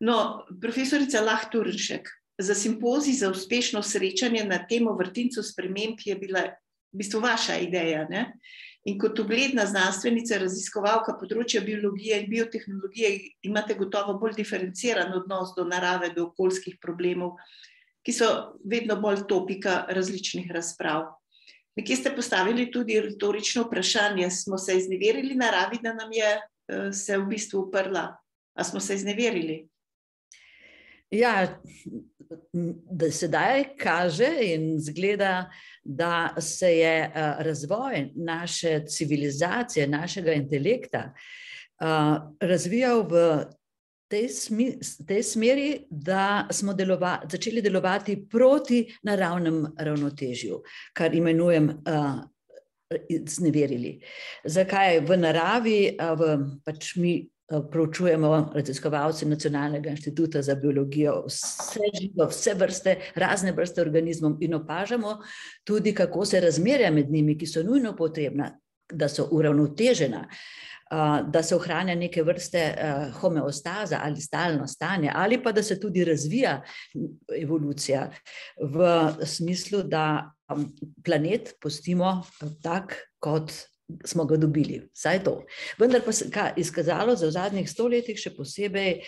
No, profesorica Lahturnšek, za simpozij za uspešno srečanje na temo vrtincev sprememb je bila v bistvu vaša ideja. Ne? In kot ugledna znanstvenica, raziskovalka področja biologije in biotehnologije, imate gotovo bolj diferenciran odnos do narave, do okoljskih problemov, ki so vedno bolj topika različnih razprav. Nekje ste postavili tudi retorično vprašanje: smo se izneverili naravi, da nam je se v bistvu uprla? Ali smo se izneverili? Ja, da sedaj kaže in zgleda, da se je razvoj naše civilizacije, našega intelekta razvijal v tej tej smeri, da smo začeli delovati proti naravnemu ravnotežju, kar imenujem izneverili. Zakaj? V naravi, v pač mi proučujemo, raziskovalci Nacionalnega inštituta za biologijo, vse živo, vse vrste, razne vrste organizmov in opažamo tudi, kako se razmerja med njimi, ki so nujno potrebna, da so uravnotežena, da se ohranja neke vrste homeostaza ali stalno stanje, ali pa da se tudi razvija evolucija v smislu, da planet pustimo tak, kot smo ga dobili, vsaj to. Vendar pa se izkazalo za v zadnjih sto letih še posebej,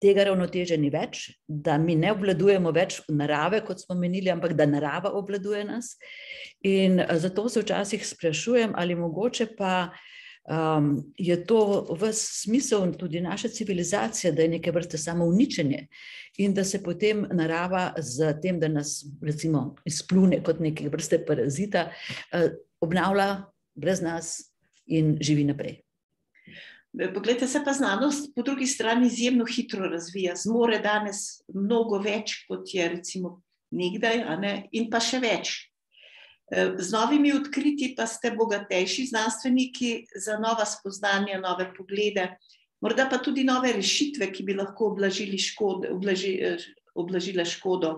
tega ravnotežja ni več, da mi ne obvladujemo več narave, kot smo menili, ampak da narava obvladuje nas. In zato se včasih sprašujem, ali mogoče pa je to ves smisel tudi naše civilizacije, da je neke vrste samouničenje in da se potem narava s tem, da nas recimo izpljune kot neke vrste parazita, obnavlja brez nas in živi naprej. Poglejte, se pa znanost po drugi strani izjemno hitro razvija, zmore danes mnogo več, kot je recimo nekdaj, ne, in pa še več. Z novimi odkritji pa ste bogatejši znanstveniki za nova spoznanja, nove poglede, morda pa tudi nove rešitve, ki bi lahko ublažili ublažile škodo,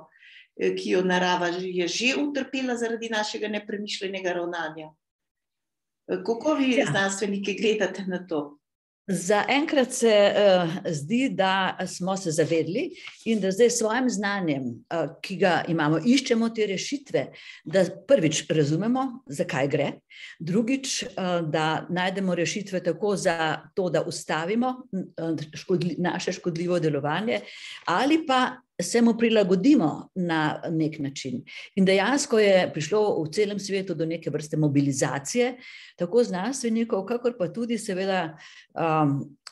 ki jo narava je že utrpela zaradi našega nepremišljenega ravnanja. Kako vi, znanstveniki, gledate na to? Zaenkrat se zdi, da smo se zavedali in da zdaj s svojim znanjem, ki ga imamo, iščemo te rešitve, da prvič razumemo, za kaj gre, drugič, da najdemo rešitve tako za to, da ustavimo naše škodljivo delovanje, ali pa se mu prilagodimo na neki način. In dejansko je prišlo v celem svetu do neke vrste mobilizacije tako znanstvenikov kakor pa tudi seveda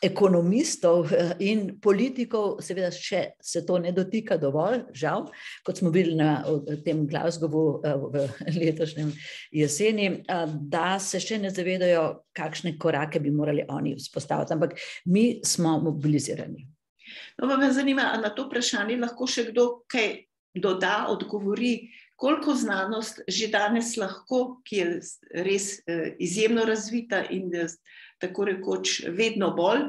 ekonomistov in politikov, seveda še se to ne dotika dovolj, žal, kot smo videli na tem Glasgowu v letošnjem jeseni, da se še ne zavedajo, kakšne korake bi morali oni vzpostaviti, ampak mi smo mobilizirani. No, pa me zanima, a na to vprašanje lahko še kdo kaj doda, odgovori, koliko znanost že danes lahko, ki je res izjemno razvita in tako rekoč vedno bolj,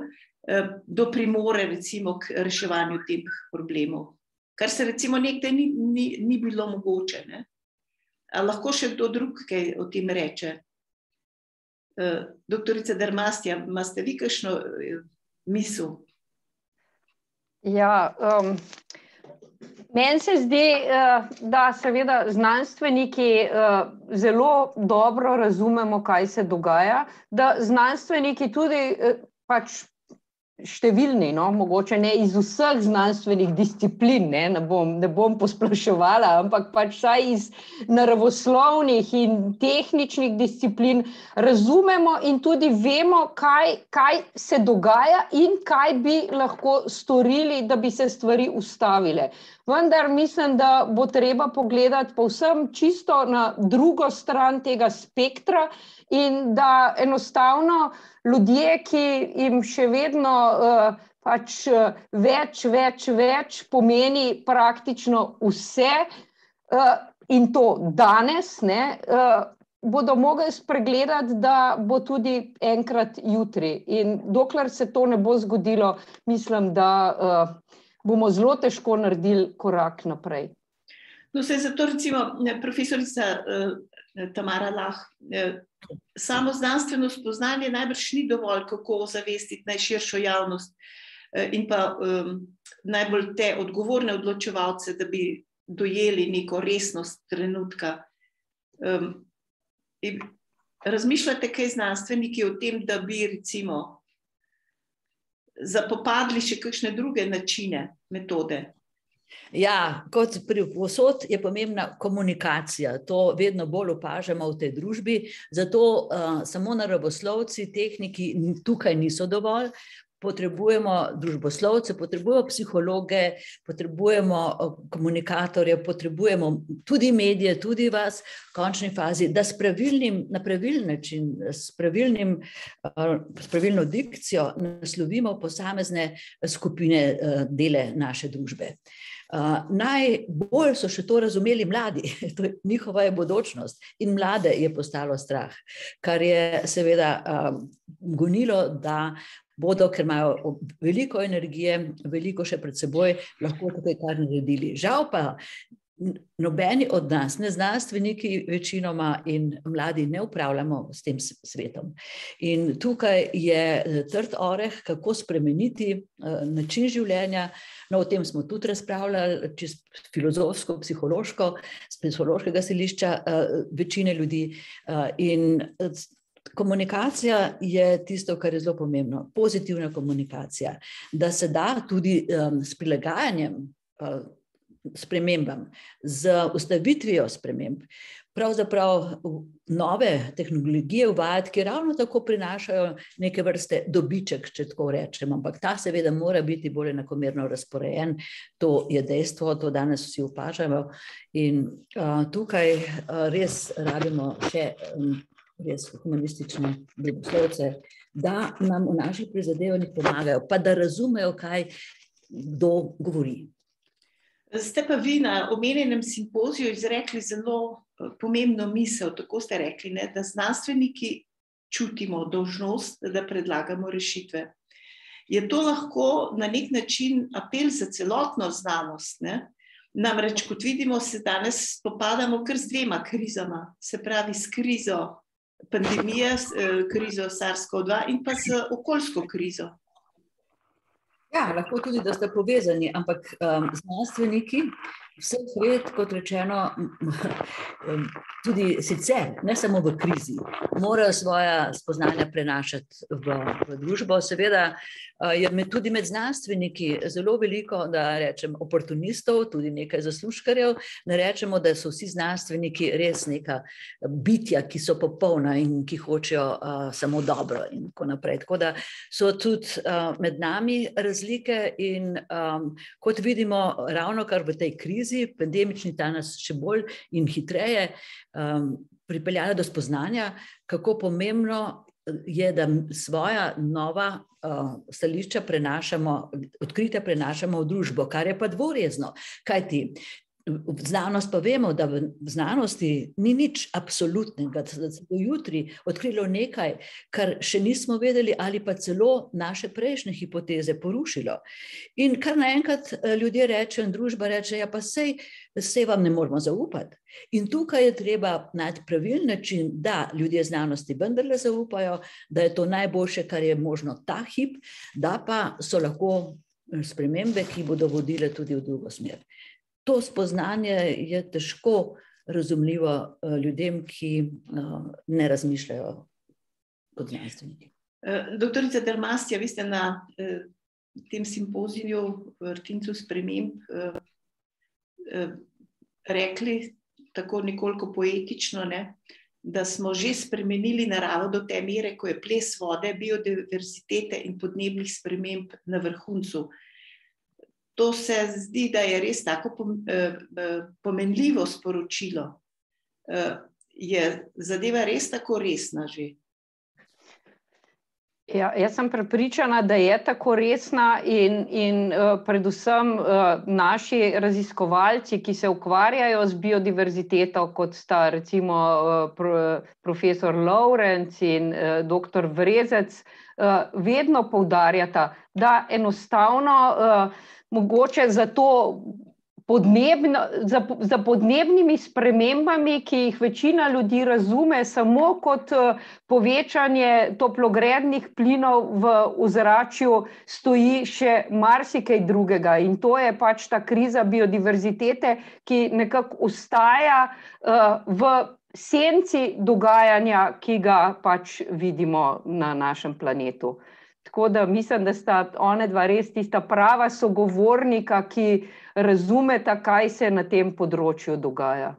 doprimore recimo k reševanju teh problemov. Kar se recimo nekdaj ni, ni, ni bilo mogoče, ne. A lahko še kdo drug kaj o tem reče? Doktorica Dermastja, imate vi kakšno misel? Ja, meni se zdi, da seveda znanstveniki zelo dobro razumemo, kaj se dogaja, da znanstveniki tudi pač številni, no, mogoče ne iz vseh znanstvenih disciplin, ne, ne bom, ne bom posploševala, ampak pač vsaj iz naravoslovnih in tehničnih disciplin razumemo in tudi vemo, kaj, kaj se dogaja in kaj bi lahko storili, da bi se stvari ustavile. Vendar mislim, da bo treba pogledati povsem čisto na drugo stran tega spektra in da enostavno ljudje, ki jim še vedno pač več, več, več pomeni praktično vse, in to danes, ne, bodo mogli spregledati, da bo tudi enkrat jutri, in dokler se to ne bo zgodilo, mislim, da bomo zelo težko naredili korak naprej. No, saj zato recimo profesorica Tamara Lah. Samo znanstveno spoznanje najbrž ni dovolj, kako ozavestiti najširšo javnost in pa um, najbolj te odgovorne odločevalce, da bi dojeli neko resnost trenutka. Um, razmišljate, kaj znanstveniki o tem, da bi recimo zapopadli še kakšne druge načine, metode? Ja, kot pri posod je pomembna komunikacija. To vedno bolj opažamo v tej družbi. Zato uh, samo naravoslovci, tehniki tukaj niso dovolj potrebujemo družboslovce, potrebujemo psihologe, potrebujemo komunikatorje, potrebujemo tudi medije, tudi vas v končni fazi, da pravilnim, na pravilen način, s, pravilnim, s pravilno dikcijo naslovimo posamezne skupine dele naše družbe. Uh, najbolj so še to razumeli mladi, to je njihova je bodočnost in mlade je postalo strah, kar je seveda uh, gonilo, da bodo, ker imajo veliko energije, veliko še pred seboj, lahko tukaj kar naredili. Žal pa nobeni od nas, ne znanstveniki, večinoma in mladi, ne upravljamo s tem svetom. In tukaj je eh, trd oreh, kako spremeniti uh, način življenja. No, o tem smo tudi razpravljali, čisto filozofsko, psihološko, z psihološkega stališča uh, večine ljudi. In Komunikacija je tisto, kar je zelo pomembno, pozitivna komunikacija, da se da tudi um, s prilagajanjem uh, spremembam, z ustavitvijo sprememb, pravzaprav nove tehnologije uvajati, ki ravno tako prinašajo neke vrste dobiček, če tako rečem, ampak ta seveda mora biti bolj enakomerno razporejen. To je dejstvo, to danes vsi opažamo in uh, tukaj uh, res rabimo še. Um, res humanistične ljuboslovce, da nam v naših prizadevanjih pomagajo, pa da razumejo, kaj kdo govori. Ste pa vi na omenjenem simpoziju izrekli zelo eh, pomembno misel, tako ste rekli, ne, da znanstveniki čutimo dožnost, da predlagamo rešitve. Je to lahko na nek način apel za celotno znanost? Ne? Namreč, kot vidimo, se danes spopadamo kar z dvema krizama, se pravi s krizo pandemije, eh, krizo SARS-CoV-2 in pa z okoljsko krizo. Ja, lahko tudi, da ste povezani, ampak um, znanstveniki vse svet, kot rečeno, tudi sicer, ne samo v krizi, morajo svoje spoznanja prenašati v, v družbo. Seveda je med, tudi med znanstveniki zelo veliko, da rečem, oportunistov, tudi nekaj zaslužkarjev. Ne rečemo, da so vsi znanstveniki res neka bitja, ki so popolna in ki hočejo uh, samo dobro in tako naprej. Tako da so tudi uh, med nami razlike in um, kot vidimo, ravno kar v tej krizi, krizi, pandemični, ta nas še bolj in hitreje um, pripeljala do spoznanja, kako pomembno je, da svoja nova uh, stališča prenašamo, odkrite prenašamo v družbo, kar je pa dvorezno. Kaj ti? Znanost pa vemo, da v znanosti ni nič absolutnega, da se bo jutri odkrilo nekaj, kar še nismo vedeli, ali pa celo naše prejšnje hipoteze porušilo. In kar naenkrat eh, ljudje rečejo, in družba reče, ja, pa sej, sej vam ne moramo zaupati. In tukaj je treba najti pravilen način, da ljudje znanosti vendarle zaupajo, da je to najboljše, kar je možno ta hip, da pa so lahko eh, spremembe, ki bodo vodile tudi v drugo smer to spoznanje je težko razumljivo eh, ljudem, ki eh, ne razmišljajo kot znanstveniki. Eh, doktorica Dermastja, vi ste na tem simpoziju v Vrtincu sprememb rekli tako nekoliko poetično, ne, da smo že spremenili naravo do te mere, ko je ples vode, biodiverzitete in podnebnih sprememb na vrhuncu to se zdi, da je res tako eh, eh, pomenljivo sporočilo. Eh, je zadeva res tako resna že? Ja, jaz sem prepričana, da je tako resna, in, in uh, predvsem uh, naši raziskovalci, ki se ukvarjajo z biodiverziteto, kot sta recimo uh, pro, profesor Lawrence in uh, dr. Vrezec, uh, vedno poudarjata, da enostavno uh, mogoče za to podnebno, za, za podnebnimi spremembami, ki jih večina ljudi razume samo kot povečanje toplogrednih plinov v ozračju, stoji še marsikaj drugega. In to je pač ta kriza biodiverzitete, ki nekako ustaja uh, v senci dogajanja, ki ga pač vidimo na našem planetu. Tako da mislim, da sta ona dva res tista prava sogovornika, ki razumeta, kaj se na tem področju dogaja.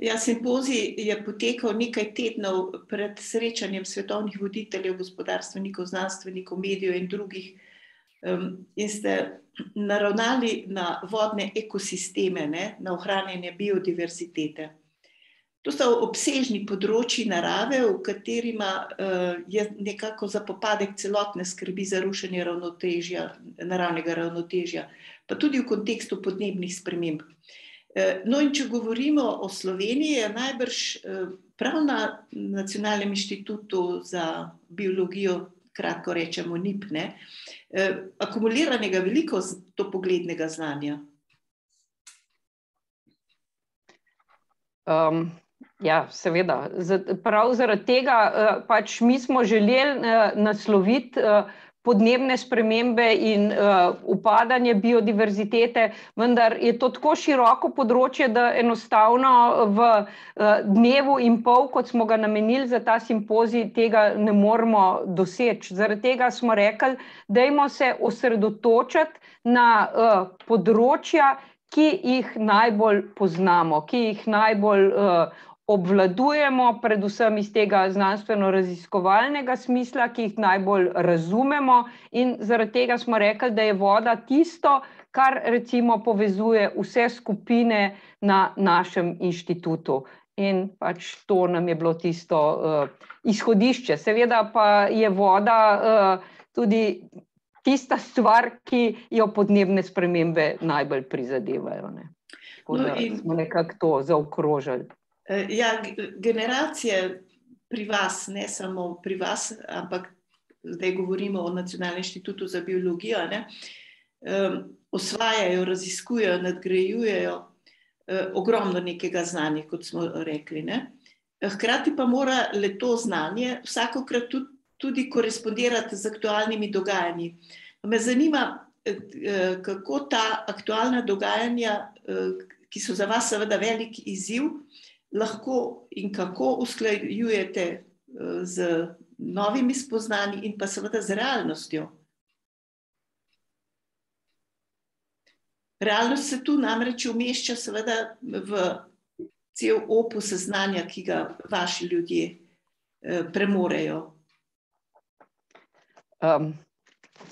Ja, simpozij je potekal nekaj tednov pred srečanjem svetovnih voditeljev, gospodarstvenikov, znanstvenikov, medijev in drugih. Um, in ste naravnali na vodne ekosisteme, ne, na ohranjanje biodiverzitete. To so obsežni področji narave, v katerima uh, je nekako za popadek celotne skrbi za rušenje ravnotežja, naravnega ravnotežja, pa tudi v kontekstu podnebnih sprememb. Uh, no, in če govorimo o Sloveniji, je najbrž uh, prav na Nacionalnem inštitutu za biologijo, kratko rečemo NIP, ne, akumuliranega veliko to poglednega znanja. Ja, seveda. Prav zaradi tega uh, pač mi smo želeli uh, nasloviti uh, podnebne spremembe in upadanje biodiverzitete, vendar je to tako široko področje, da enostavno v dnevu in pol, kot smo ga namenili za ta simpozij, tega ne moremo doseči. Zaradi tega smo rekli, dajmo se osredotočiti na področja, ki jih najbolj poznamo, ki jih najbolj obvladujemo, predvsem iz tega znanstveno-raziskovalnega smisla, ki jih najbolj razumemo, in zaradi tega smo rekli, da je voda tisto, kar recimo povezuje vse skupine na našem inštitutu. In pač to nam je bilo tisto uh, izhodišče. Seveda pa je voda uh, tudi tista stvar, ki jo podnebne spremembe najbolj prizadevajo. Ne. Tako no, da smo nekako to zaokrožili. Eh, ja, generacije pri vas, ne samo pri vas, ampak zdaj govorimo o Nacionalnem inštitutu za biologijo, ne, osvajajo, raziskujejo, nadgrajujejo eh, ogromno nekega znanja, kot smo rekli. Ne. Hkrati pa mora le to znanje vsakokrat tudi, tudi korespondirati z aktualnimi dogajanji. Me zanima, eh, kako ta aktualna dogajanja, ki so za vas seveda velik izziv, lahko in kako usklajujete eh, z novimi spoznanji in pa seveda z realnostjo. Realnost se tu namreč umešča seveda v cel opus znanja, ki ga vaši ljudje eh, premorejo. Um,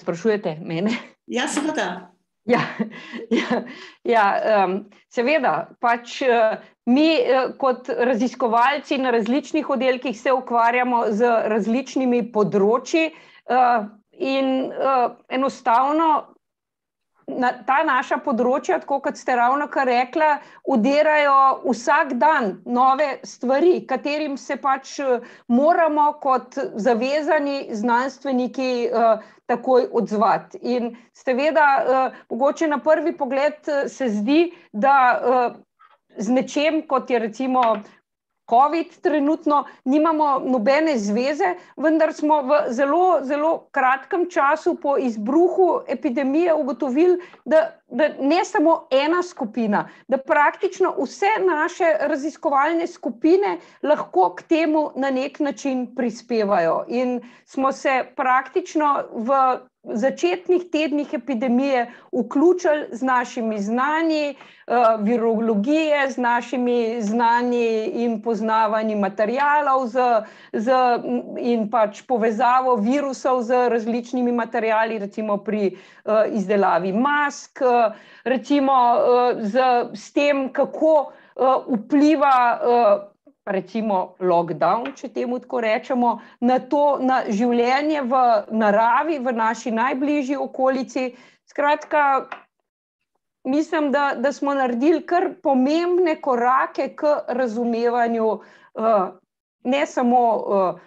sprašujete mene? Ja, seveda. Ja, ja, ja um, seveda. Pač, uh, mi, uh, kot raziskovalci na različnih oddelkih, se ukvarjamo z različnimi področji, uh, in uh, enostavno na ta naša področja, tako kot ste ravno kar rekla, udirajo vsak dan nove stvari, katerim se pač moramo kot zavezani znanstveniki takoj odzvati. In seveda, mogoče na prvi pogled se zdi, da z nečem, kot je recimo COVID, trenutno nimamo nobene zveze, vendar smo v zelo, zelo kratkem času po izbruhu epidemije ugotovili, da, da ne samo ena skupina, da praktično vse naše raziskovalne skupine lahko k temu na nek način prispevajo. In smo se praktično v začetnih tednih epidemije vključili z našimi znanji, uh, virologije, z našimi znanji in poznavanji materijalov z, z, in pač povezavo virusov z različnimi materijali, recimo pri uh, izdelavi mask, recimo uh, z, s tem, kako uh, vpliva recimo lockdown, če temu tako rečemo, na to na življenje v naravi, v naši najbližji okolici. Skratka, mislim, da, da smo naredili kar pomembne korake k razumevanju uh, ne samo uh,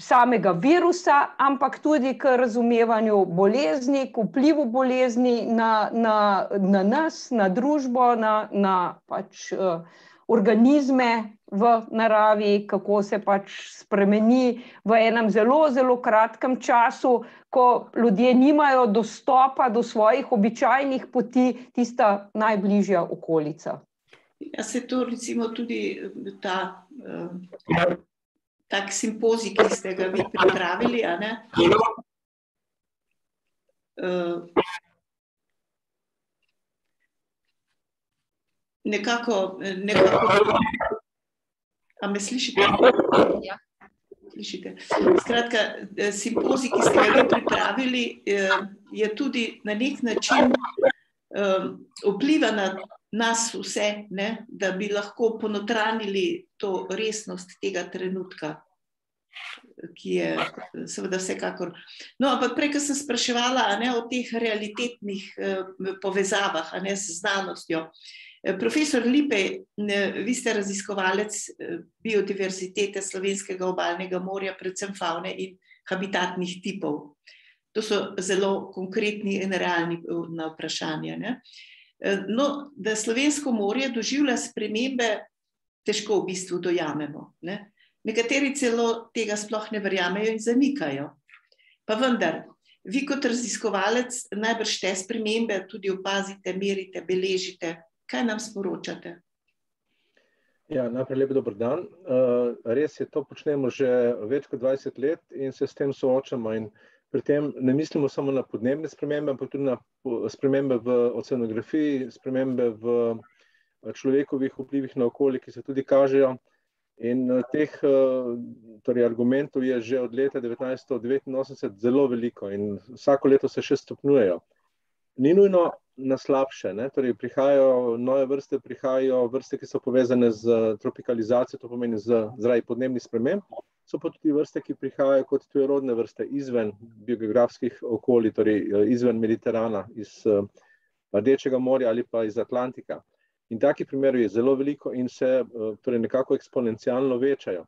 samega virusa, ampak tudi k razumevanju bolezni, k vplivu bolezni na, na, na nas, na družbo, na, na pač, uh, organizme v naravi, kako se pač spremeni v enem zelo, zelo kratkem času, ko ljudje nimajo dostopa do svojih običajnih poti, tista najbližja okolica. Ja, se to recimo tudi ta. Uh tak simpozij, ki ste ga vi pripravili. Uh, nekako, nekako, a me slišite? Ja. Slišite. Skratka, simpozij, ki ste ga vi pripravili, je tudi na nek način vpliva na nas vse, ne, da bi lahko ponotranili to resnost tega trenutka, ki je seveda vsekakor. No, ampak prej, ko sem spraševala ne, o teh realitetnih eh, povezavah ne, z znanostjo. Eh, profesor Lipe, vi ste raziskovalec eh, biodiverzitete slovenskega obalnega morja, predvsem faune in habitatnih tipov. To so zelo konkretni in realni vprašanja. Ne. Eh, no, da slovensko morje doživlja spremembe, težko v bistvu dojamemo. Ne? Nekateri celo tega sploh ne verjamejo in zanikajo. Pa vendar, vi kot raziskovalec najbrž te spremembe tudi opazite, merite, beležite. Kaj nam sporočate? Ja, najprej lep dober dan. Uh, res je, to počnemo že več kot 20 let in se s tem soočamo. In, uh, Pri tem ne mislimo samo na podnebne spremembe, ampak tudi na spremembe v oceanografiji, spremembe v eh, človekovih vplivih na okolje, ki se tudi kažejo. In eh, teh eh, torej argumentov je že od leta 1989 zelo veliko in vsako leto se še stopnjujejo. Ni nujno na slabše, ne? torej prihajajo nove vrste, prihajajo vrste, ki so povezane z tropikalizacijo, to pomeni zaradi podnebnih sprememb, so pa tudi vrste, ki prihajajo kot tujerodne vrste izven biogeografskih okolij, torej eh, izven Mediterana, iz eh, Rdečega morja ali pa iz Atlantika. In takih primerov je zelo veliko in se eh, torej nekako eksponencialno večajo.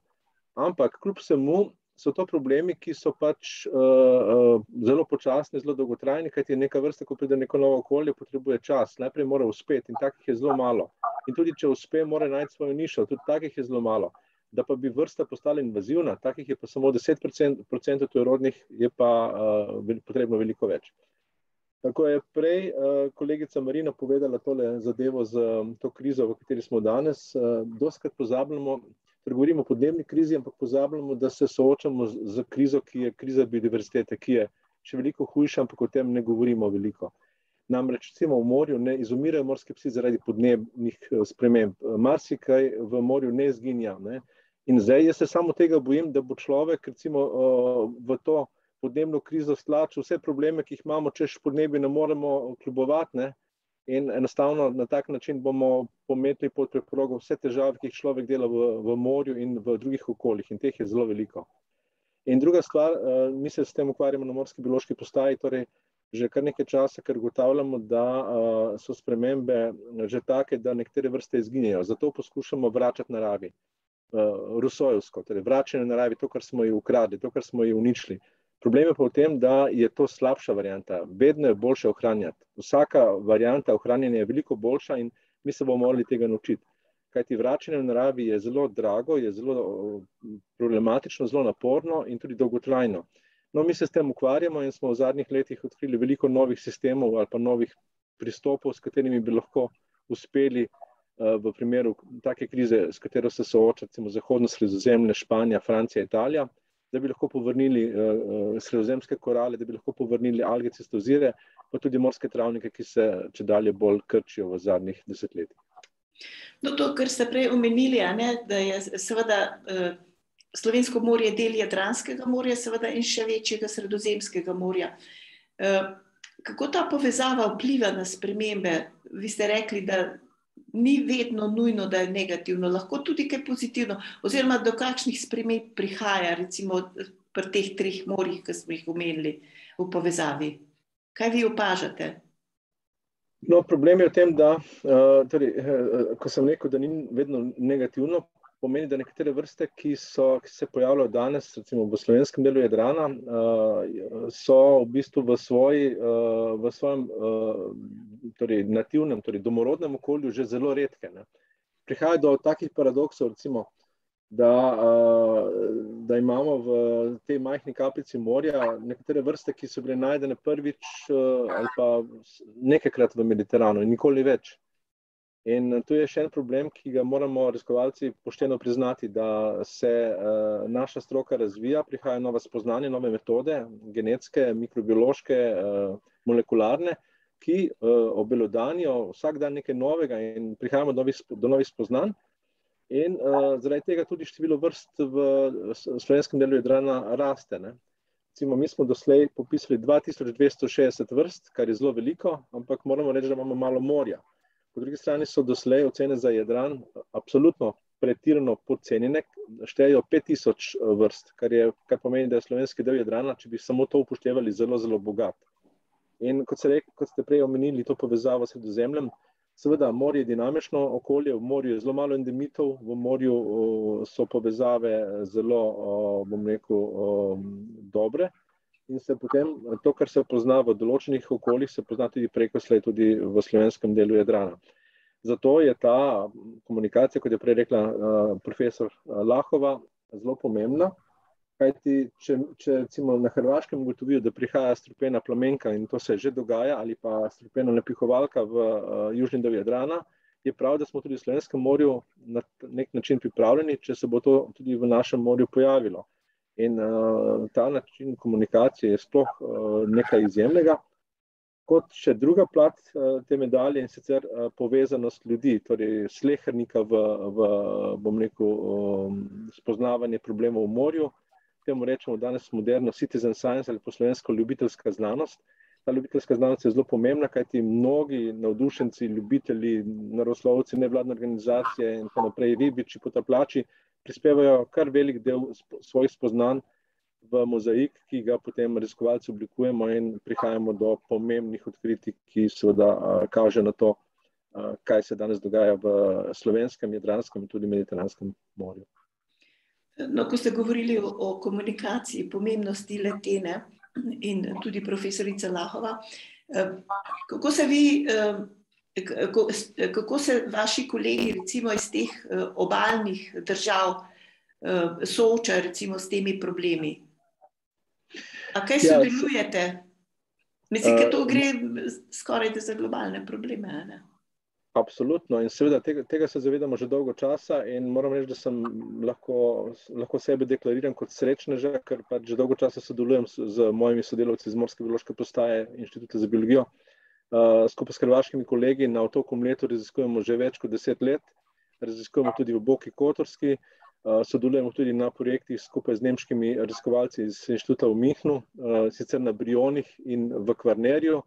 Ampak kljub vsemu so to problemi, ki so pač uh, uh, zelo počasni, zelo dolgotrajni, kajti neka vrsta, ko pride neko novo okolje, potrebuje čas. Najprej mora uspeti in takih je zelo malo. In tudi, če uspe, mora najti svojo nišo, tudi takih je zelo malo da pa bi vrsta postala invazivna, takih je pa samo 10% tujerodnih, je pa uh, potrebno veliko več. Tako je prej uh, kolegica Marina povedala tole zadevo z um, to krizo, v kateri smo danes. Uh, doskrat pozabljamo, ker govorimo o podnebni krizi, ampak pozabljamo, da se soočamo z, z krizo, ki je kriza biodiverzitete, ki je še veliko hujša, ampak o tem ne govorimo veliko. Namreč, recimo v morju ne izumirajo morske psi zaradi podnebnih sprememb. Marsikaj v morju ne izginja. Ne? In zdaj jaz se samo tega bojim, da bo človek recimo, v to podnebno krizo stlačil vse probleme, ki jih imamo, češ podnebje ne moremo kljubovati. In enostavno na tak način bomo pometli pod preprogo vse težave, ki jih človek dela v, v morju in v drugih okoljih, in teh je zelo veliko. In druga stvar, mi se s tem ukvarjamo na morski biološki postaji, torej že kar nekaj časa, ker ugotavljamo, da so spremembe že take, da nekatere vrste izginjajo. Zato poskušamo vračati naravi uh, rusojevsko, torej vračanje naravi, to, kar smo ji ukradli, to, kar smo ji uničili. Problem je pa v tem, da je to slabša varianta. Vedno je boljše ohranjati. Vsaka varianta ohranjanja je veliko boljša in mi se bomo morali tega naučiti. Kajti vračanje v naravi je zelo drago, je zelo problematično, zelo naporno in tudi dolgotrajno. No, mi se s tem ukvarjamo in smo v zadnjih letih odkrili veliko novih sistemov ali pa novih pristopov, s katerimi bi lahko uspeli Eh, v primeru take krize, s katero se sooča recimo zahodno sredozemlje, Španija, Francija, Italija, da bi lahko povrnili uh, sredozemske korale, da bi lahko povrnili alge cistozire, pa tudi morske travnike, ki se če dalje bolj krčijo v zadnjih desetletjih. No, to, kar ste prej omenili, ne, da je seveda uh, Slovensko morje del Jadranskega morja, seveda in še večjega sredozemskega morja. Uh, kako ta povezava vpliva na spremembe? Vi ste rekli, da ni vedno nujno, da je negativno, lahko tudi kaj pozitivno, oziroma do kakšnih sprememb prihaja, recimo pri teh treh morjih, ki smo jih omenili v povezavi. Kaj vi opažate? No, problem je v tem, da, uh, torej, uh, ko sem rekel, da ni vedno negativno, pomeni, da nekatere vrste, ki, so, ki se pojavljajo danes, recimo v slovenskem delu Jadrana, so v bistvu v, svoji, v svojem torej nativnem, torej domorodnem okolju že zelo redke. Ne. Prihaja do takih paradoksov, recimo, da, da imamo v tej majhni kapici morja nekatere vrste, ki so bile najdene prvič ali pa nekajkrat v Mediteranu in nikoli več. In tu je še en problem, ki ga moramo raziskovalci pošteno priznati, da se uh, naša stroka razvija, prihajajo nove spoznanja, nove metode, genetske, mikrobiološke, uh, molekularne, ki uh, obelodanijo vsak dan nekaj novega in prihajamo do novih, do novih spoznanj. In uh, zaradi tega tudi število vrst v slovenskem delu Jadrana raste. Recimo, mi smo doslej popisali 2260 vrst, kar je zelo veliko, ampak moramo reči, da imamo malo morja. Po drugi strani so doslej ocene za Jadran absolutno pretirano podcenjene, štejejo 5000 eh, vrst, kar, je, kar pomeni, da je slovenski del Jadrana, če bi samo to upoštevali, zelo, zelo bogat. In kot, se rek, kot ste prej omenili, to povezavo s sredozemljem, seveda, morje je dinamično okolje, v morju je zelo malo endemitov, v morju so povezave zelo, bom rekel, dobre in se potem to, kar se pozna v določenih okoljih, se pozna tudi preko slej tudi v slovenskem delu Jadrana. Zato je ta komunikacija, kot je prej rekla uh, profesor Lahova, zelo pomembna. Kajti, če, če recimo na Hrvaškem ugotovijo, da prihaja strupena plamenka in to se že dogaja, ali pa strupena napihovalka v uh, južni del Jadrana, je prav, da smo tudi v Slovenskem morju na nek način pripravljeni, če se bo to tudi v našem morju pojavilo. In uh, ta način komunikacije je sploh uh, nekaj izjemnega. Kot še druga plat uh, te medalje in sicer uh, povezanost ljudi, torej slehrnika v, v bom rekel, um, spoznavanje problemov v morju. Temu rečemo danes moderno citizen science ali poslovensko ljubiteljska znanost. Ta ljubiteljska znanost je zelo pomembna, kajti mnogi navdušenci, ljubitelji, naroslovci, nevladne organizacije in tako naprej, ribiči, potaplači, prispevajo kar velik del svojih spoznanj v mozaik, ki ga potem raziskovalci oblikujemo in prihajamo do pomembnih odkritij, ki seveda kaže na to, kaj se danes dogaja v slovenskem, jadranskem in tudi mediteranskem morju. No, ko ste govorili o, komunikaciji, pomembnosti letene in tudi profesorica Lahova, kako se vi kako, kako se vaši kolegi, recimo iz teh uh, obaljnih držav, uh, soočajo recimo, s temi problemi? A kaj ja, sodelujete? Mislim, da to eh, gre skoraj za globalne probleme. Ne? Absolutno, in seveda tega, tega se zavedamo že dolgo časa, in moram reči, da sem lahko, lahko sebe deklariran kot srečnež, ker pač že dolgo časa sodelujem z, z mojimi sodelavci iz Morske biološke postaje Inštituta za biologijo. Uh, Uh, skupaj s hrvaškimi kolegi na otoku Mletu raziskujemo že več kot deset let, raziskujemo tudi v Boki Kotorski, uh, sodelujemo tudi na projektih skupaj z nemškimi raziskovalci iz inštituta v Mihnu, uh, sicer na Brionih in v Kvarnerju.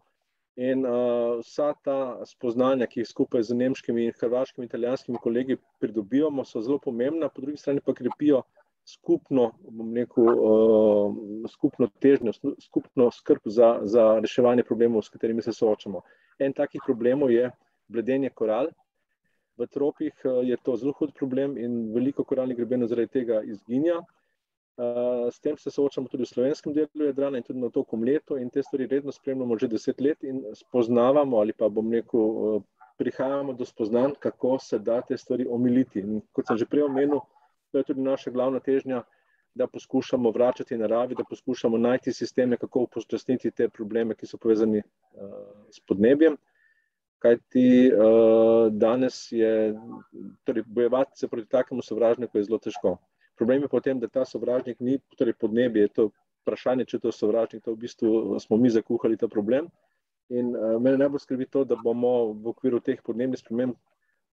In uh, vsa ta spoznanja, ki jih skupaj z nemškimi, hrvaškimi italijanskimi kolegi pridobivamo, so zelo pomembna, po drugi strani pa krepijo skupno, rekel, uh, skupno težnjo, skupno skrb za, za reševanje problemov, s katerimi se soočamo. En takih problemov je bledenje koral. V tropih uh, je to zelo hud problem in veliko koralnih grebenov zaradi tega izginja. Uh, s tem se soočamo tudi v slovenskem delu Jadrana in tudi na toku Mleto in te stvari redno spremljamo že deset let in spoznavamo ali pa bom rekel, prihajamo do spoznanj, kako se da te stvari omiliti. In kot sem že prej omenil, To je tudi naša glavna težnja, da poskušamo vračati naravi, da poskušamo najti sisteme, kako upočasniti te probleme, ki so povezani uh, s podnebjem. Kajti uh, danes je, torej bojevati se proti takemu sovražniku je zelo težko. Problem je potem, da ta sovražnik ni torej podnebje, je to vprašanje, če to sovražnik, to v bistvu smo mi zakuhali ta problem. In uh, mene najbolj skrbi to, da bomo v okviru teh podnebnih sprememb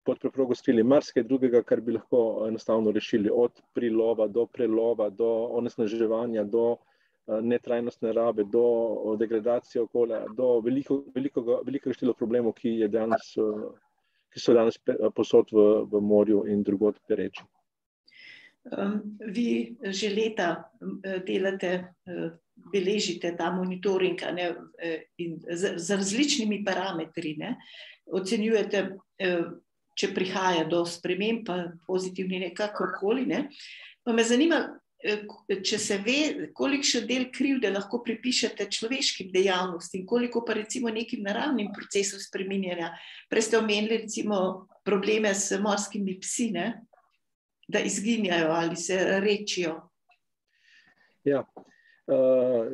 pod preprogo skrili marsikaj drugega, kar bi lahko enostavno rešili, od prilova do prelova, do onesnaževanja, do eh, netrajnostne rabe, do degradacije okolja, do veliko, veliko, veliko števila problemov, ki, danes, eh, ki so danes posod v, v morju in drugod pereči. Vi že leta delate, beležite ta monitoring ne, z, z različnimi parametri, ne, ocenjujete če prihaja do sprememb, pa pozitivni, nekakor ne. Pa me zanima, eh, če se ve, kolikšen del krivde lahko pripišete človeškim dejavnostim, koliko pa recimo nekim naravnim procesom spreminjanja. Prej ste omenili recimo probleme s morskimi psi, ne? da izginjajo ali se rečijo. Ja. Uh,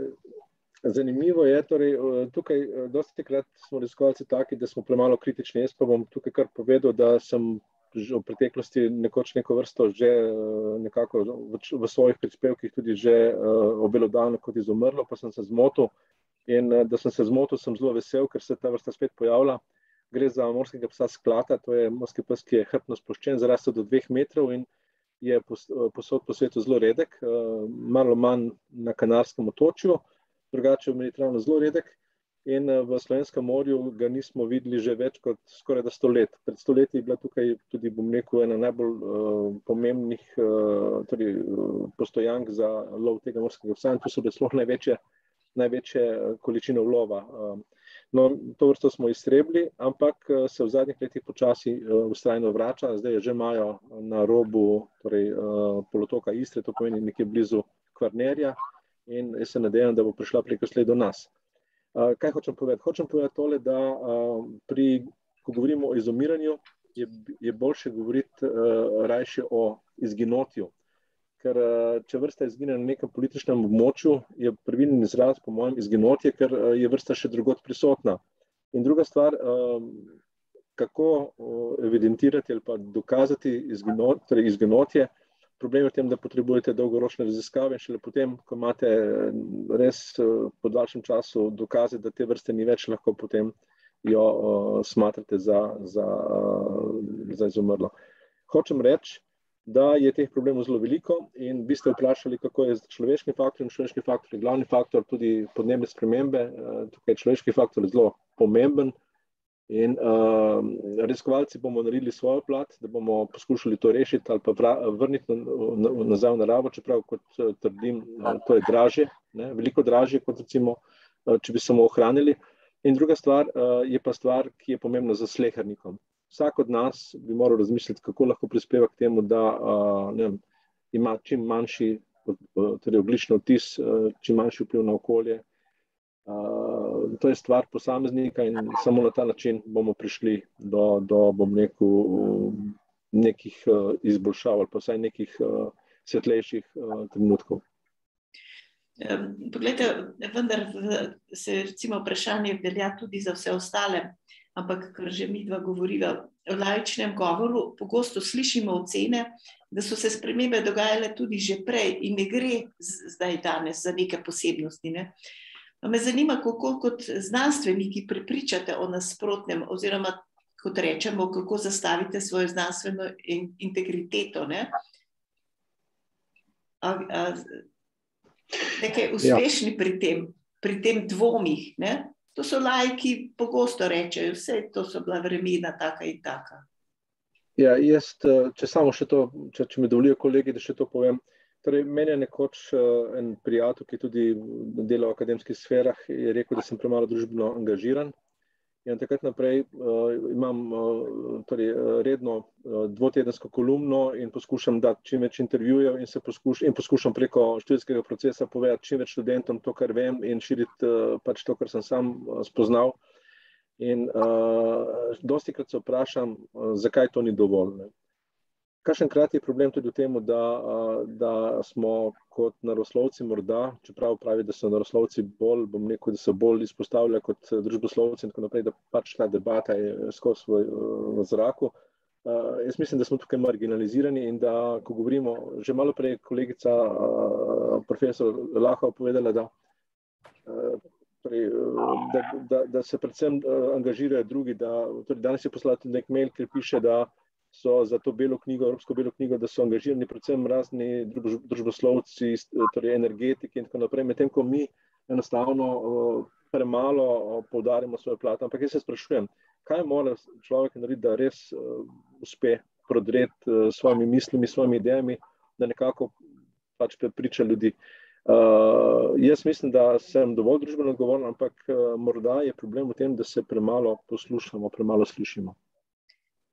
zanimivo je, torej, tukaj dosti krat smo raziskovalci taki, da smo premalo kritični. Jaz pa bom tukaj kar povedal, da sem v preteklosti nekoč neko vrsto že nekako v, v svojih prispevkih tudi že uh, obelodano kot izumrlo, pa sem se zmotil. In da sem se zmotil, sem zelo vesel, ker se ta vrsta spet pojavlja. Gre za morskega psa sklata, to je morski pes, ki je hrbno sproščen, zrastel do dveh metrov in je posod po svetu zelo redek, malo manj na Kanarskem otočju, drugače v Mediteranu zelo redek. In v Slovenskem morju ga nismo videli že več kot skoraj da sto let. Pred stoletji je bila tukaj tudi, bom rekel, ena najbolj uh, pomembnih uh, torej, postojank za lov tega morskega psa in tu so bile sploh največje, največje količine ulova. Uh, No, to vrsto smo iztrebili, ampak eh, se v zadnjih letih počasi ustrajno eh, vrača. Zdaj je že majo na robu torej, eh, polotoka Istre, to pomeni nekje blizu Kvarnerja in jaz se nadejam, da bo prišla preko sled do nas. Kaj hočem povedati? Hočem povedati tole, da pri, ko govorimo o izumiranju, je, je boljše govoriti rajše o izginotju. Ker eh, če vrsta izgine na nekem političnem območju, je pravilen izraz, po mojem, izginotje, ker eh, je vrsta še drugot prisotna. In druga stvar, eh, kako evidentirati ali pa dokazati izginotje, torej izginotje. Problem je v tem, da potrebujete dolgoročne raziskave in šele potem, ko imate res po daljšem času dokaze, da te vrste ni več, lahko potem jo smatrate za, za, za izumrlo. Hočem reči, da je teh problemov zelo veliko in vi ste vprašali, kako je z človeškim faktorjem. Človeški faktor je glavni faktor tudi podnebne spremembe. Eh, tukaj je človeški faktor zelo pomemben in uh, raziskovalci bomo naredili svojo plat, da bomo poskušali to rešiti ali pa vra, vrniti nazaj v naravo, čeprav kot eh, trdim, to je draže, ne, veliko draže, kot recimo, če bi samo ohranili. In druga stvar uh, je pa stvar, ki je pomembna za slehernikom vsak od nas bi moral razmisliti, kako lahko prispeva k temu, da uh, vem, ima čim manjši torej oglični vtis, uh, čim manjši vpliv na okolje. Uh, to je stvar posameznika in samo na ta način bomo prišli do, do bom rekel, nekih uh, izboljšav ali pa vsaj nekih uh, svetlejših uh, trenutkov. Poglejte, vendar se recimo vprašanje velja tudi za vse ostale ampak ker že mi dva govoriva o lajčnem govoru, pogosto slišimo ocene, da so se spremembe dogajale tudi že prej in ne gre zdaj danes za neke posebnosti. Ne? Me zanima, kako kot znanstveniki prepričate o nasprotnem, oziroma kot rečemo, kako zastavite svojo znanstveno integriteto. Ne? A, a, nekaj uspešni ja. pri tem, pri tem dvomih. Ne? To so lajki, pogosto rečejo, vse to so bila vremena, taka in taka. Ja, jaz, eh, če samo še to, če, če mi dovolijo kolegi, da še to povem. Torej, meni je nekoč uh, en prijatelj, ki tudi dela v akademskih sferah, je rekel, da sem premalo družbeno angažiran. In takrat naprej uh, imam uh, torej, redno uh, dvotedensko kolumno in poskušam dati čim več intervjujev in, poskuš, in poskušam preko študijskega procesa povedati čim več študentom to, kar vem in širiti uh, pač to, kar sem sam uh, spoznal. In uh, dosti krat se vprašam, uh, zakaj to ni dovolj. Ne. Kakšenkrat je problem tudi v tem, da, da smo kot naroslovci, morda, čeprav pravi, da so naroslovci bolj, bom rekel, da se bolj izpostavljajo kot družboslovci in tako naprej, da pač ta debata je skozi v, v zraku. Uh, jaz mislim, da smo tukaj marginalizirani in da, ko govorimo, že malo prej kolegica, uh, profesor Laha povedala, da, uh, prej, da, da, da se predvsem uh, angažirajo drugi, da torej danes je poslal tudi nek mail, ki piše, da so za to belo knjigo, Evropsko belo knjigo, da so angažirani predvsem razni družboslovci, torej energetiki in tako naprej, medtem ko mi enostavno premalo poudarjamo svojo plat. Ampak jaz se sprašujem, kaj mora človek narediti, da res uspe prodreti s svojimi mislimi, s svojimi idejami, da nekako pač prepriča ljudi. Uh, jaz mislim, da sem dovolj družbeno odgovoren, ampak uh, morda je problem v tem, da se premalo poslušamo, premalo slišimo.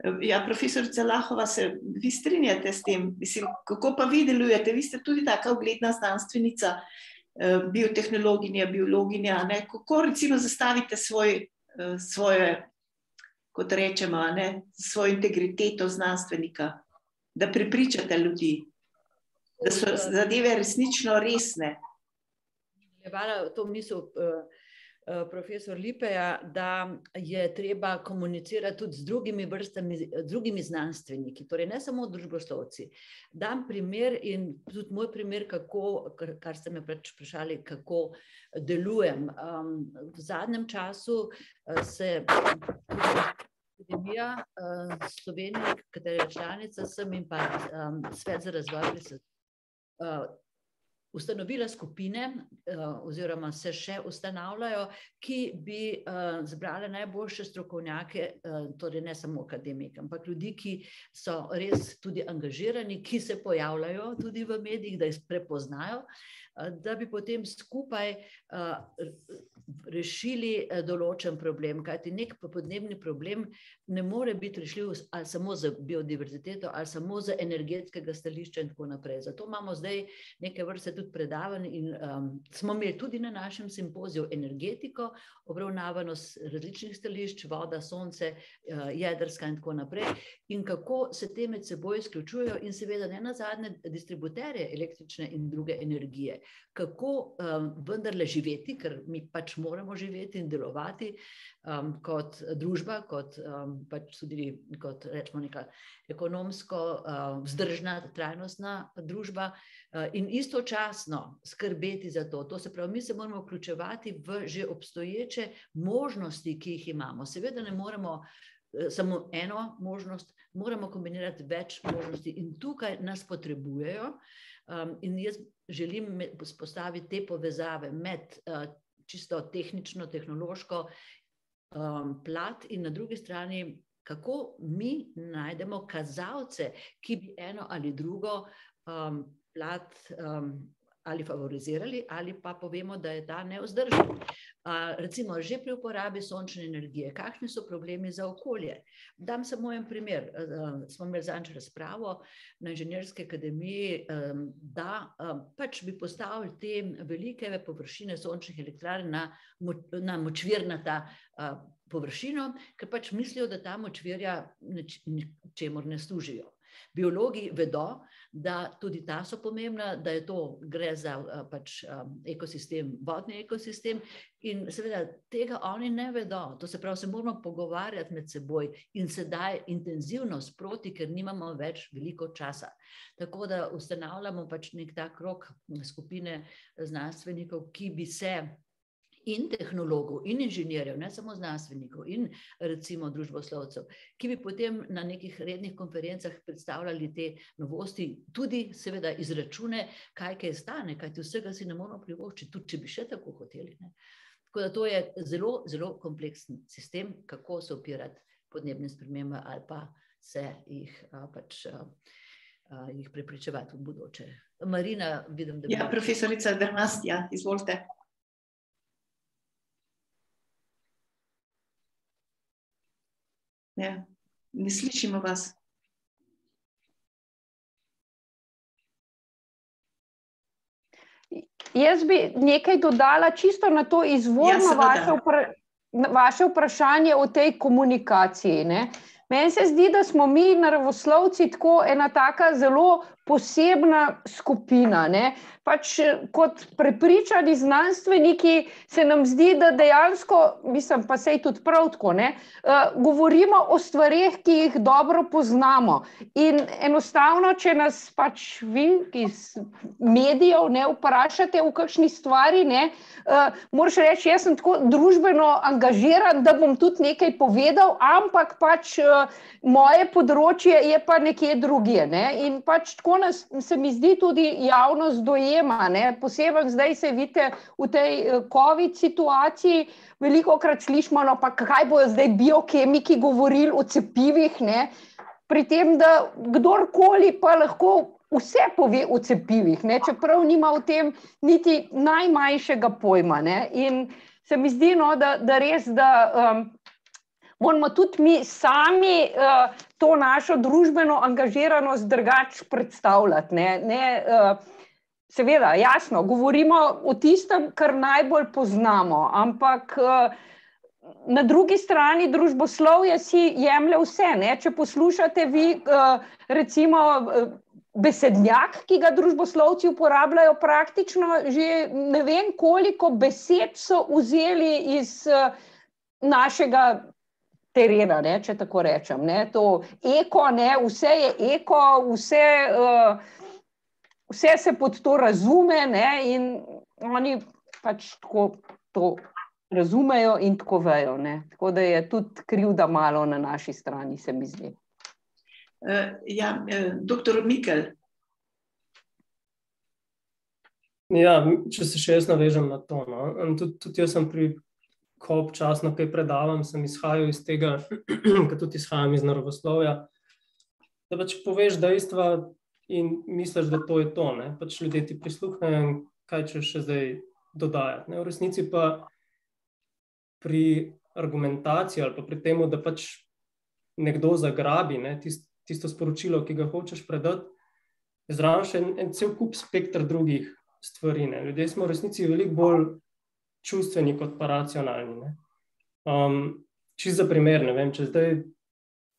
Ja, profesorica Lahova, se vi strinjate s tem? Mislim, kako pa vi delujete? Vi ste tudi taka ugledna znanstvenica, eh, biotehnologinja, biologinja. Ne? Kako recimo zastavite svoj, eh, svoje, kot rečemo, ne? svojo integriteto znanstvenika, da prepričate ljudi, da so zadeve resnično resne? Hvala, to misel. Uh... Eh, profesor Lipeja, da je treba komunicirati tudi z drugimi vrstami, drugimi znanstveniki, torej ne samo družboslovci. Dam primer in tudi moj primer, kako, kar ste me pač vprašali, kako delujem. V zadnjem času eh, se Akademija eh, Slovenije, katera je članica, sem in pa Svet za razvoj ustanovila skupine, eh, oziroma se še ustanavljajo, ki bi eh, zbrale najboljše strokovnjake, eh, torej ne samo akademike, ampak ljudi, ki so res tudi angažirani, ki se pojavljajo tudi v medijih, da jih prepoznajo da bi potem skupaj rešili določen problem. Kajti nek podnebni problem ne more biti rešljiv ali samo z biodiverziteto, ali samo z energetskega stališča in tako naprej. Zato imamo zdaj neke vrste tudi predavanj in um, smo imeli tudi na našem simpoziju energetiko, obravnavano z različnih stališč, voda, sonce, uh, jedrska in tako naprej, in kako se te med seboj izključujejo in seveda ne nazadnje distributerje električne in druge energije. Kako um, vendarle živeti, ker mi pač moramo živeti in delovati um, kot družba, kot um, pač tudi kot rečemo neka ekonomsko uh, vzdržna, trajnostna družba uh, in istočasno skrbeti za to. To se pravi, mi se moramo vključevati v že obstoječe možnosti, ki jih imamo. Seveda ne moremo uh, samo eno možnost, moramo kombinirati več možnosti in tukaj nas potrebujejo. Um, in jaz želim spostaviti te povezave med uh, čisto tehnično, tehnološko um, plat in na drugi strani, kako mi najdemo kazalce, ki bi eno ali drugo um, plat um, ali favorizirali, ali pa povemo, da je ta neozdržna. Recimo, že pri uporabi sončne energije, kakšni so problemi za okolje? Dam samo en primer. Smo imeli zadnjič razpravo na Inženirski akademiji, da pač bi postavili te velike površine sončnih elektrarn na, na močvirnata površino, ker pač mislijo, da ta močvirja čemur ne služijo. Biologi vedo, da tudi ta so pomembna, da je to gre za pač, ekosistem, vodni ekosistem, in seveda tega oni ne vedo. To se pravi, se moramo pogovarjati med seboj in sedaj intenzivno sproti, ker nimamo več veliko časa. Tako da ustanavljamo pač nek ta krok skupine znanstvenikov, ki bi se in tehnologov, in inženirjev, ne samo znanstvenikov, in recimo družboslovcev, ki bi potem na nekih rednih konferencah predstavljali te novosti, tudi seveda izračune, kaj kaj stane, kaj ti vsega si ne moramo privoščiti, tudi če bi še tako hoteli. Ne. Tako da to je zelo, zelo kompleksen sistem, kako se opirati podnebne spremembe ali pa se jih a, pač. A, jih prepričevati v budoče. Marina, vidim, da. Ja, profesorica Dermast, ja, izvolite. Ja, ne slišimo vas. Jaz bi nekaj dodala čisto na to izvorno ja, vaše, vpra vaše vprašanje o tej komunikaciji. Ne? Meni se zdi, da smo mi, naravoslovci, tako ena taka zelo posebna skupina. Ne? Pač kot prepričani znanstveniki se nam zdi, da dejansko, mislim, pa se je tudi prav tako, ne, uh, govorimo o stvarih, ki jih dobro poznamo. In enostavno, če nas pač vi iz medijev ne vprašate v kakšni stvari, ne, uh, moraš reči, jaz sem tako družbeno angažiran, da bom tudi nekaj povedal, ampak pač uh, moje področje je pa nekje drugje. Ne? In pač tako nas, se mi zdi, tudi javnost dojema. Ne? Posebej zdaj se vidite v tej eh, COVID situaciji, veliko krat slišimo, no, pa kaj bojo zdaj biokemiki govorili o cepivih. Ne? Pri tem, da kdorkoli pa lahko vse pove o cepivih, ne? čeprav nima o tem niti najmanjšega pojma. Ne? In se mi zdi, no, da, da res, da um, moramo tudi mi sami uh, to našo družbeno angažiranost drugače predstavljati. Ne? Ne, uh, seveda, jasno, govorimo o tistem, kar najbolj poznamo, ampak uh, na drugi strani družboslovje si jemlje vse. Ne? Če poslušate vi, uh, recimo. Besednjak, ki ga družboslovci uporabljajo, praktično že ne vem, koliko besed so vzeli iz našega terena, ne, če tako rečem. Ne, to eko, ne, vse je eko, vse, uh, vse se pod to razume, ne, in oni pač tako to razumejo in tako vejo. Ne. Tako da je tudi krivda malo na naši strani, se mi zdi. Uh, ja, uh, doktor Mikel. Ja, če se še jaz navežem na to. No. Tudi, tudi jaz sem pri, ko občasno kaj predavam, sem izhajal iz tega, ker tudi izhajam iz naravoslovja. Da pač poveš dejstva in misliš, da to je to. Ne. Pač ljudje ti prisluhnejo in kaj če še zdaj dodajati. Ne. V resnici pa pri argumentaciji ali pa pri tem, da pač nekdo zagrabi ne, tist, tisto sporočilo, ki ga hočeš predati, je zraven še en, en cel kup spektr drugih stvari. Ne. Ljudje smo v resnici veliko bolj čustveni kot pa racionalni. Um, Čisto za primer, ne vem, če zdaj.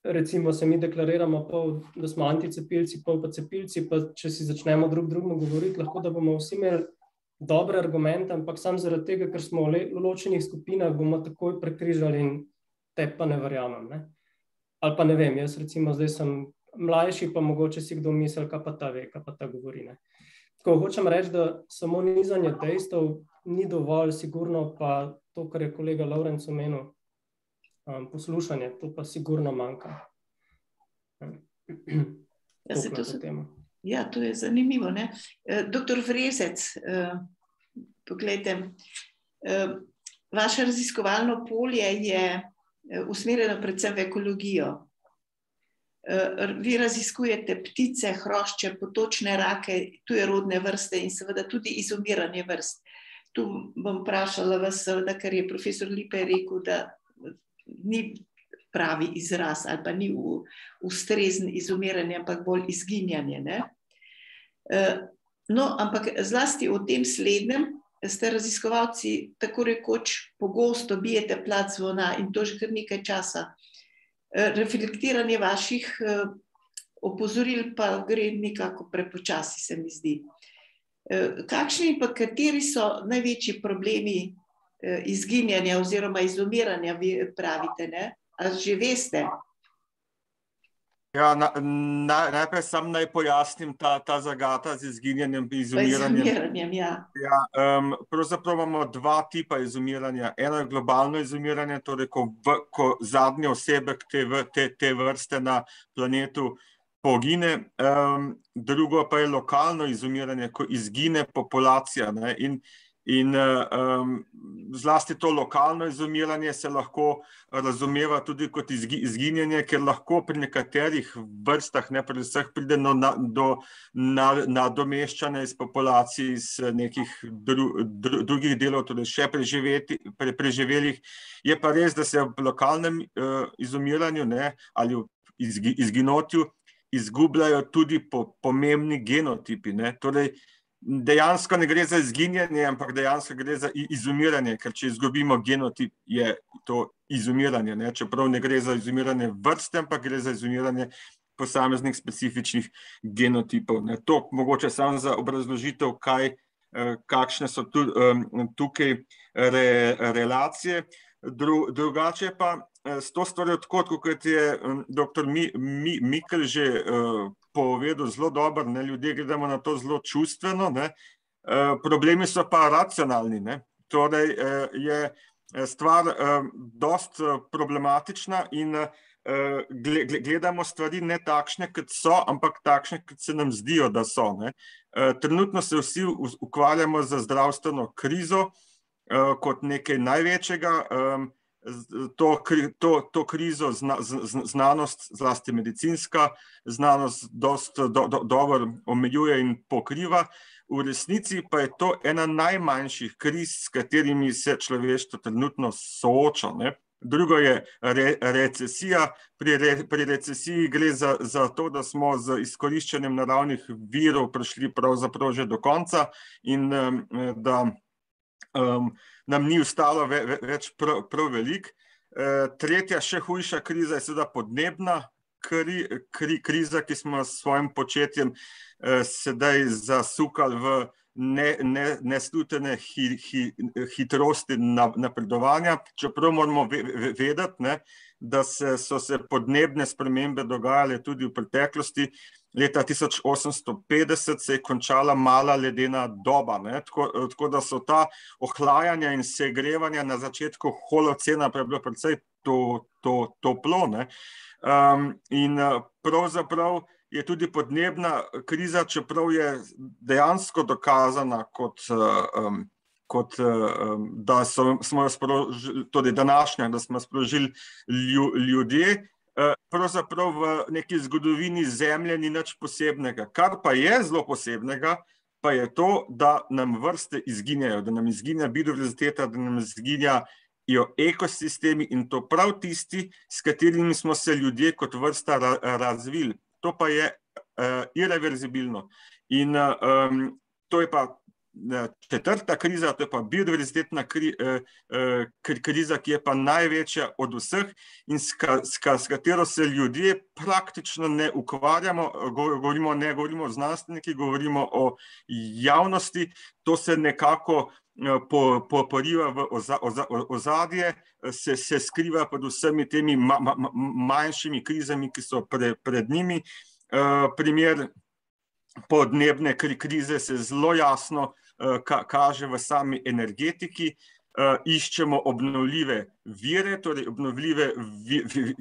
Recimo, se mi deklariramo, pol, da smo anticepilci, pol pa cepilci. Pa če si začnemo drug drugemu govoriti, lahko da bomo vsi imeli dobre argumente, ampak samo zaradi tega, ker smo v ločenih skupinah, bomo takoj prekrižali in te pa ne verjamem. Ne? Ali pa ne vem, jaz recimo zdaj sem mlajši, pa mogoče si kdo misli, kaj pa ta ve, kaj pa ta govori. Ne? Tako hočem reči, da samo nizanje dejstev ni dovolj, sigurno pa to, kar je kolega Lorenz omenil, um, poslušanje, to pa sigurno manjka. Ja, to, so, ja, to je zanimivo. Ne? Eh, doktor Vrezec, eh, pogledajte, eh, vaše raziskovalno polje je usmerjeno predvsem v ekologijo. Eh, vi raziskujete ptice, hrošče, potočne rake, tuje rodne vrste in seveda tudi izumiranje vrst. Tu bom vprašala vas, seveda, ker je profesor Lipe rekel, da ni pravi izraz ali pa ni ustrezen izumiranje, ampak bolj izginjanje. Ne? Eh, no, ampak zlasti o tem slednjem ste raziskovalci tako rekoč pogosto bijete plat zvona in to že kar nekaj časa. Eh, reflektiranje vaših eh, opozoril pa gre nekako prepočasi, se mi zdi. Eh, kakšni pa kateri so največji problemi izginjanja oziroma izumiranja, vi pravite, ne? Ali že veste? Ja, na, na, najprej sam naj pojasnim ta, ta zagata z izginjanjem in izumiranjem. izumiranjem ja. Ja, um, pravzaprav imamo dva tipa izumiranja. Eno je globalno izumiranje, torej ko, v, ko zadnje osebe te, te, te vrste na planetu pogine, um, drugo pa je lokalno izumiranje, ko izgine populacija. Ne, in, In um, zlasti to lokalno izumiranje se lahko razumeva tudi kot izginjanje, ker lahko pri nekaterih vrstah, ne pri vseh, pride no, na, do nadomeščanja iz populacij iz nekih dru, dru, drugih delov, torej še pre, preživelih. Je pa res, da se v lokalnem uh, izumiranju ne, ali v izgi, izginotju izgubljajo tudi po, pomembni genotipi. Ne, torej, dejansko ne gre za izginjanje, ampak dejansko gre za izumiranje, ker če izgubimo genotip, je to izumiranje. Ne? Čeprav ne gre za izumiranje vrste, ampak gre za izumiranje posameznih specifičnih genotipov. Ne? To mogoče samo za obrazložitev, kaj, eh, kakšne so tu, tukaj re, relacije. Dru, drugače pa eh, s to stvarjo, kot je dr. Mi, Mi, Mikl že uh, povedal, zelo dobro, ne, ljudje gledamo na to zelo čustveno, ne, eh, problemi so pa racionalni. Ne. Torej, eh, je eh, stvar dost problematična in gledamo stvari ne takšne, kot so, ampak takšne, kot se nam zdijo, da so. Ne. Trenutno se vsi ukvarjamo z zdravstveno krizo kot nekaj največjega to, to, to krizo zna, znanost, zlasti medicinska znanost, dosta do, do, dobro omejuje in pokriva. V resnici pa je to ena najmanjših kriz, s katerimi se človeštvo trenutno sooča. Ne? Drugo je re, recesija. Pri, re, pri recesiji gre za, za to, da smo z izkoriščanjem naravnih virov prišli pravzaprav že do konca in da um, nam ni ostalo ve, ve, več prav, prav velik. E, tretja, še hujša kriza je seveda podnebna kri, kri, kriza, ki smo s svojim početjem e, sedaj zasukali v neslutene ne, hi, hi, hitrosti napredovanja, čeprav moramo vedeti, ne, da se, so se podnebne spremembe dogajale tudi v preteklosti. Leta 1850 se je končala mala ledena doba, tako, tako da so ta ohlajanja in segrevanja na začetku holocena, pa je bilo precej to, to, toplo. Um, in pravzaprav je tudi podnebna kriza, čeprav je dejansko dokazana, kot, um, kot um, da so, smo jo sprožili, tudi današnja, da smo sprožili lju, ljudje. Pravzaprav v neki zgodovini Zemlje ni nič posebnega. Kar pa je zelo posebnega, pa je to, da nam vrste izginjajo, da nam izginja biodiverziteta, da nam izginjajo ekosistemi in to prav tisti, s katerimi smo se ljudje kot vrsta razvili to pa je uh, irreverzibilno. In um, to je pa četrta kriza, to je pa biodiverzitetna kri, uh, uh, kriza, ki je pa največja od vseh in s, ka, s, ka, s katero se ljudje praktično ne ukvarjamo, govorimo, ne govorimo o znanstveniki, govorimo o javnosti, to se nekako po, po, poriva v oza, oza, ozadje, se, se skriva pod vsemi temi ma, ma, manjšimi krizami, ki so pre, pred njimi. Uh, primer podnebne krize se zelo jasno ka, kaže v sami energetiki. Uh, iščemo obnovljive vire, torej obnovljive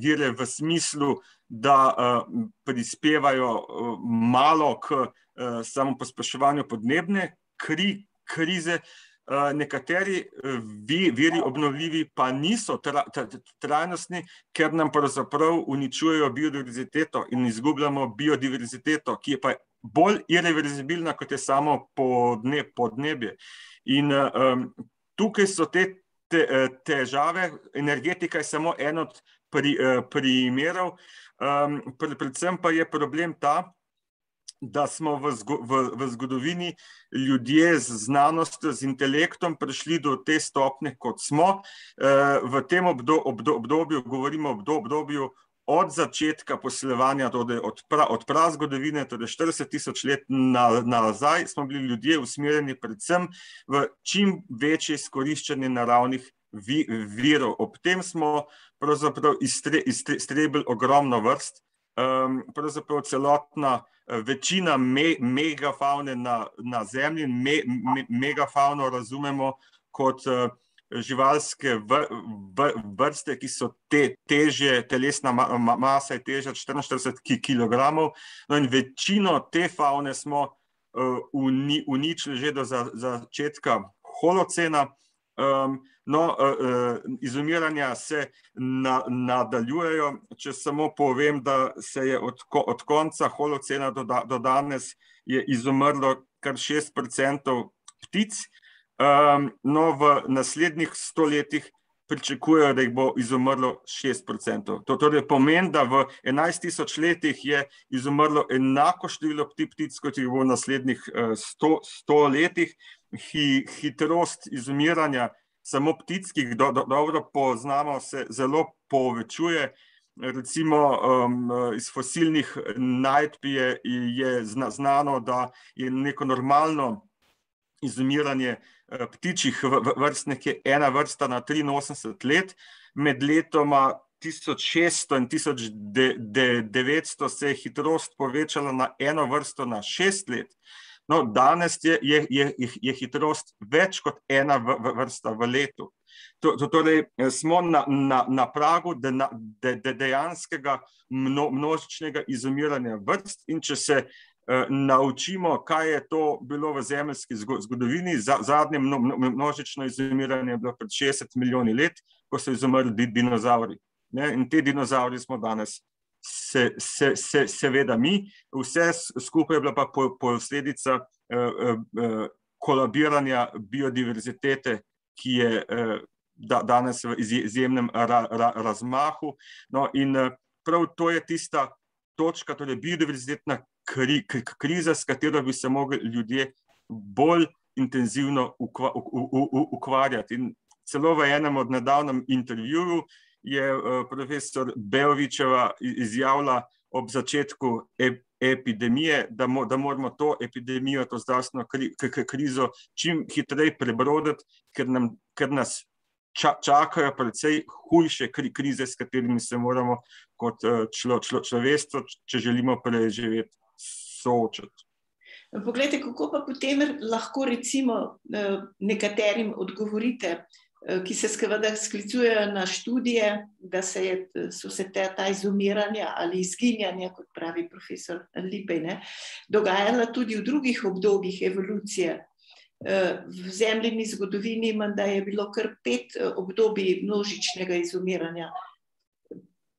vire v smislu, da uh, prispevajo uh, malo k uh, samo pospeševanju podnebne kri, krize, Eh, nekateri eh, viri obnovljivi pa niso trajnostni, ker nam pravzaprav uničujejo biodiverziteto in izgubljamo biodiverziteto, ki je pa bolj irreverzibilna, kot je samo podnebje. In um, tukaj so te, te težave, energetika je samo en od pri, primerov, um, predvsem pa je problem ta, da smo v, zgo, v, v zgodovini ljudje z znanostjo, z intelektom prišli do te stopne, kot smo. Eh, v tem obdo, obdo, obdobju, govorimo o obdobju od začetka poslevanja, torej od, pra, od prazgodovine, torej 40 tisoč let na, nazaj, smo bili ljudje usmerjeni predvsem v čim večje izkoriščanje naravnih vi, virov. Ob tem smo pravzaprav iztre, iztrebili ogromno vrst, um, pravzaprav celotna večina me, megafavne na, na zemlji, me, me, megafavno razumemo kot uh, živalske vrste, ki so te, teže, telesna ma, ma, masa je teža 44 kg. No in večino te favne smo uh, uni, uničili že do za, začetka holocena. Um, no, uh, izumiranja se na, nadaljujejo. Če samo povem, da se je od, od konca holocena do, da, do danes izumrlo kar 6% ptic, um, no, v naslednjih stoletjih pričakujejo, da jih bo izumrlo 6%. To torej pomeni, da v 11.000 letih je izumrlo enako število ptic, kot jih bo v naslednjih 100, 100 letih. Hi, hitrost izumiranja samo ptic, ki jih do, do, dobro poznamo, se zelo povečuje. Recimo um, iz fosilnih najdb je, je znano, da je neko normalno izumiranje eh, ptičjih vrst, nekje ena vrsta na 83 let, med letoma 1600 in 1900 se je hitrost povečala na eno vrsto na šest let. No, danes je, je, je, je hitrost več kot ena vrsta v letu. To, to, torej, smo na, na, na pragu de, de, de, dejanskega mno, množičnega izumiranja vrst, in če se eh, naučimo, kaj je to bilo v zemeljski zgodovini, za, zadnje mno, množično izumiranje je bilo pred 60 milijoni let, ko so izumrli dinozauri. In te dinozauri smo danes se, se, se, seveda mi, vse skupaj je bila pa posledica eh, eh, kolabiranja biodiverzitete, ki je eh, da, danes v izjemnem ra, ra, razmahu. No, in prav to je tista točka, torej biodiverzitetna kri, kriza, s katero bi se mogli ljudje bolj intenzivno ukva, u, u, u, ukvarjati. In celo v enem od nedavnem intervjuju je profesor Beovičeva izjavila ob začetku epidemije, da, mo, da moramo to epidemijo, to zdravstveno kri, krizo čim hitreje prebroditi, ker, nam, ker nas ča, čakajo precej hujše kri, krize, s katerimi se moramo kot člo, člo, človeštvo, če želimo preživeti, soočati. Poglejte, kako pa potem lahko recimo nekaterim odgovorite, ki se seveda sklicujejo na študije, da se je, so se te, ta izumiranja ali izginjanja, kot pravi profesor Lipej, ne, dogajala tudi v drugih obdobjih evolucije. V zemljini zgodovini menda je bilo kar pet obdobij množičnega izumiranja.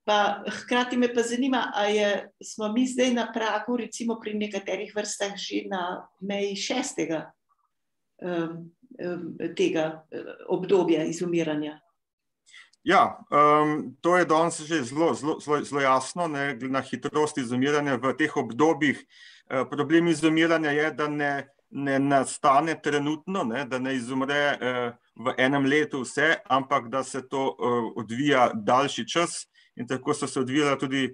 Pa hkrati me pa zanima, a je, smo mi zdaj na pragu, recimo pri nekaterih vrstah že na meji šestega tega obdobja izumiranja. Ja, um, to je danes že zelo, zelo, zelo jasno, ne, na hitrost izumiranja v teh obdobjih. Problem izumiranja je, da ne, ne nastane trenutno, ne, da ne izumre uh, v enem letu vse, ampak da se to uh, odvija daljši čas. In tako so se odvijala tudi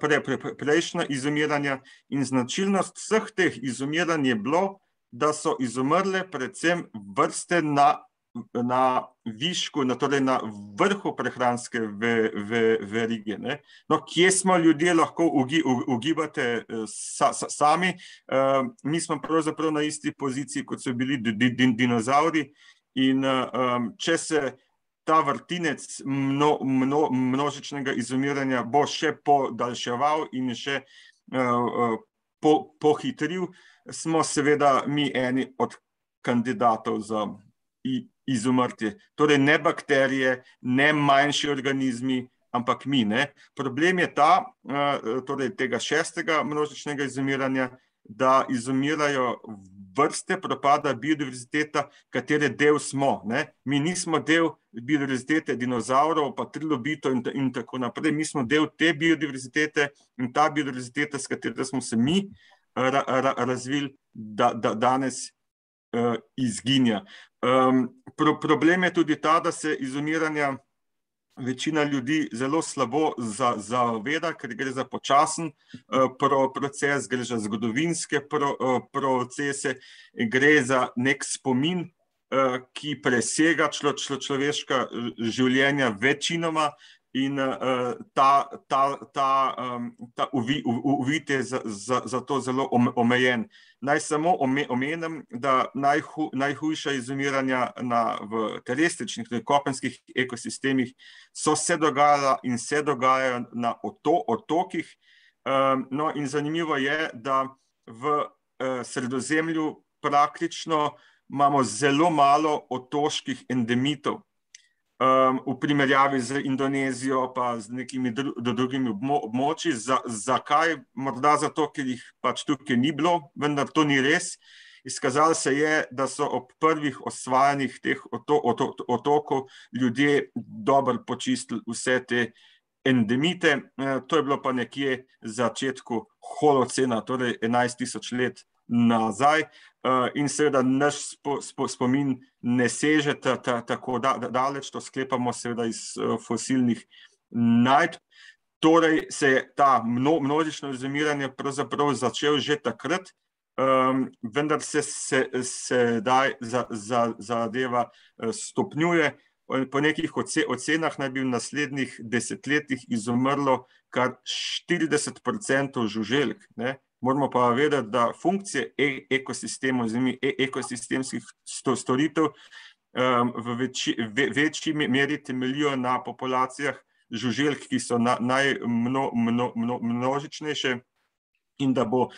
pre, pre, pre, prejšnja izumiranja. In značilnost vseh teh izumiranj je bilo, da so izumrle predvsem vrste na, na višku, na, torej na vrhu prehranske verige. No, kje smo ljudje lahko ugi, ugibate sa, sa, sami? Uh, mi smo pravzaprav na isti poziciji, kot so bili di, di, dinozauri. In um, če se ta vrtinec mno, mno, množičnega izumiranja bo še podaljševal in še uh, po, pohitril, smo seveda mi eni od kandidatov za izumrtje. Torej ne bakterije, ne manjši organizmi, ampak mi. Ne. Problem je ta, torej tega šestega množičnega izumiranja, da izumirajo vrste propada biodiverziteta, katere del smo. Ne. Mi nismo del biodiverzitete dinozaurov, pa trilobito in, in tako naprej. Mi smo del te biodiverzitete in ta biodiverziteta, s katero smo se mi ra, ra, razvili, da, da danes uh, izginja. Um, pro, problem je tudi ta, da se izumiranja večina ljudi zelo slabo zaveda, ker gre za počasen uh, pro, proces, gre za zgodovinske pro, uh, procese, gre za nek spomin, uh, ki presega člo, člo, človeška življenja večinoma. In uh, ta, ta, ta, um, ta uvid je za, za, za to zelo omejen. Naj samo omenim, da najhu, najhujša izumiranja na, v terestričnih, torej kopenskih ekosistemih so se dogajala in se dogajajo na oto, otokih. Um, no, in zanimivo je, da v uh, sredozemlju praktično imamo zelo malo otoških endemitov um, v primerjavi z Indonezijo, pa z nekimi dru, drugimi območji. Za, zakaj? Morda zato, ker jih pač tukaj ni bilo, vendar to ni res. Izkazalo se je, da so ob prvih osvajanjih teh oto, oto, otokov ljudje dobro počistili vse te endemite. E, to je bilo pa nekje v začetku holocena, torej 11.000 let nazaj. Uh, in seveda naš spo, spo, spomin ne seže ta, ta, tako da, da, daleč, to sklepamo seveda iz uh, fosilnih najdb. Torej se je ta mno, množično izumiranje pravzaprav začel že takrat, um, vendar se sedaj za, za, zadeva uh, stopnjuje. Po nekih ocenah naj bi v naslednjih desetletjih izumrlo kar 40% žuželk. Ne? Moramo pa vedeti, da funkcije e ekosistemov, oziroma e ekosistemskih storitev, um, v večji, ve večji meri temeljijo na populacijah žuželk, ki so najmnožičnejše, mno, mno, in da bo uh,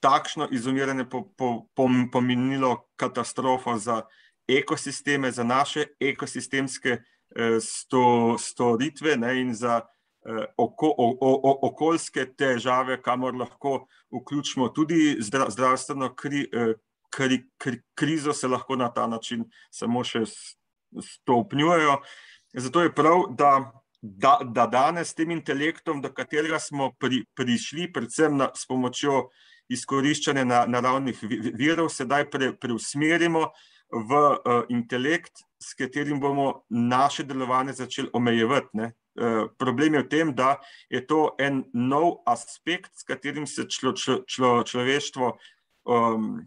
takšno izumiranje po, po, po, pomenilo katastrofo za ekosisteme, za naše ekosistemske uh, sto, storitve ne, in za oko, o, o, okoljske težave, kamor lahko vključimo tudi zdravstveno kri, kri, kri, krizo, se lahko na ta način samo še stopnjujejo. Zato je prav, da, da, da danes s tem intelektom, do katerega smo pri, prišli, predvsem na, s pomočjo izkoriščanja na, naravnih virov, sedaj pre, preusmerimo v uh, intelekt, s katerim bomo naše delovanje začeli omejevati. Problem je v tem, da je to en nov aspekt, s katerim se člo, člo, člo, človeštvo um,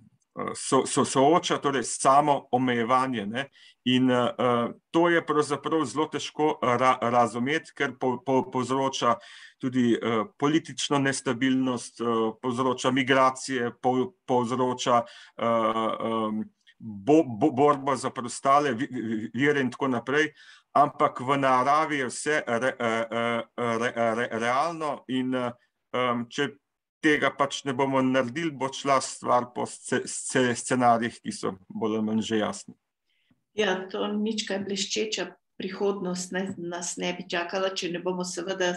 so, so, sooča, torej samo omejevanje. Ne? In uh, to je pravzaprav zelo težko ra, razumeti, ker po, po, povzroča tudi uh, politično nestabilnost, uh, povzroča migracije, po, povzroča. Uh, um, bo, bo, borba za preostale vire in tako naprej, ampak v naravi je vse re, re, re, realno in um, če tega pač ne bomo naredili, bo šla stvar po scenarijih, ki so bolj ali manj že jasni. Ja, to nič kaj bleščeča prihodnost ne, nas ne bi čakala, če ne bomo seveda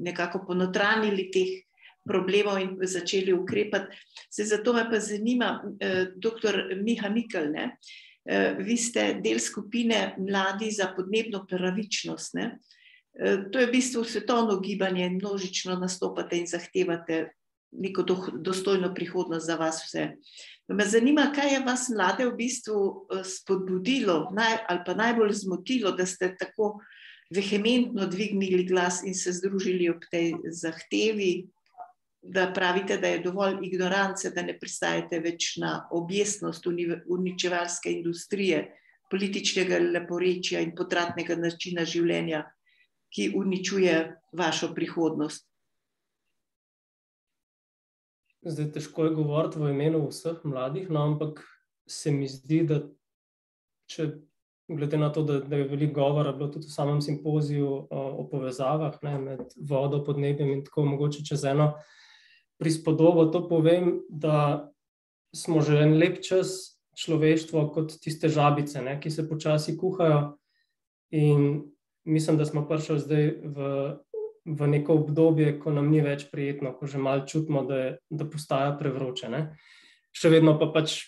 nekako ponotranili teh problemov in začeli ukrepati. Se zato me pa zanima, dr. Miha Mikl, ne? Eh, vi ste del skupine Mladi za podnebno pravičnost. Ne? Eh, to je v bistvu svetovno gibanje množično nastopate in zahtevate neko dostojno prihodnost za vas vse. Me zanima, kaj je vas mlade v bistvu spodbudilo naj, ali pa najbolj zmotilo, da ste tako vehementno dvignili glas in se združili ob tej zahtevi da pravite, da je dovolj ignorance, da ne pristajate več na objestnost uničevalske industrije, političnega leporečja in potratnega načina življenja, ki uničuje vašo prihodnost. Zdaj, težko je govoriti v imenu vseh mladih, no, ampak se mi zdi, da če, glede na to, da, da je veliko govora bilo tudi v samem simpoziju o, o povezavah ne, med vodo, podnebjem in tako, mogoče čez eno prispodobo to povem, da smo že en lep čas človeštvo kot tiste žabice, ne, ki se počasi kuhajo. In mislim, da smo prišli zdaj v, v neko obdobje, ko nam ni več prijetno, ko že malo čutimo, da, je, da postaja prevroče. Ne. Še vedno pa pač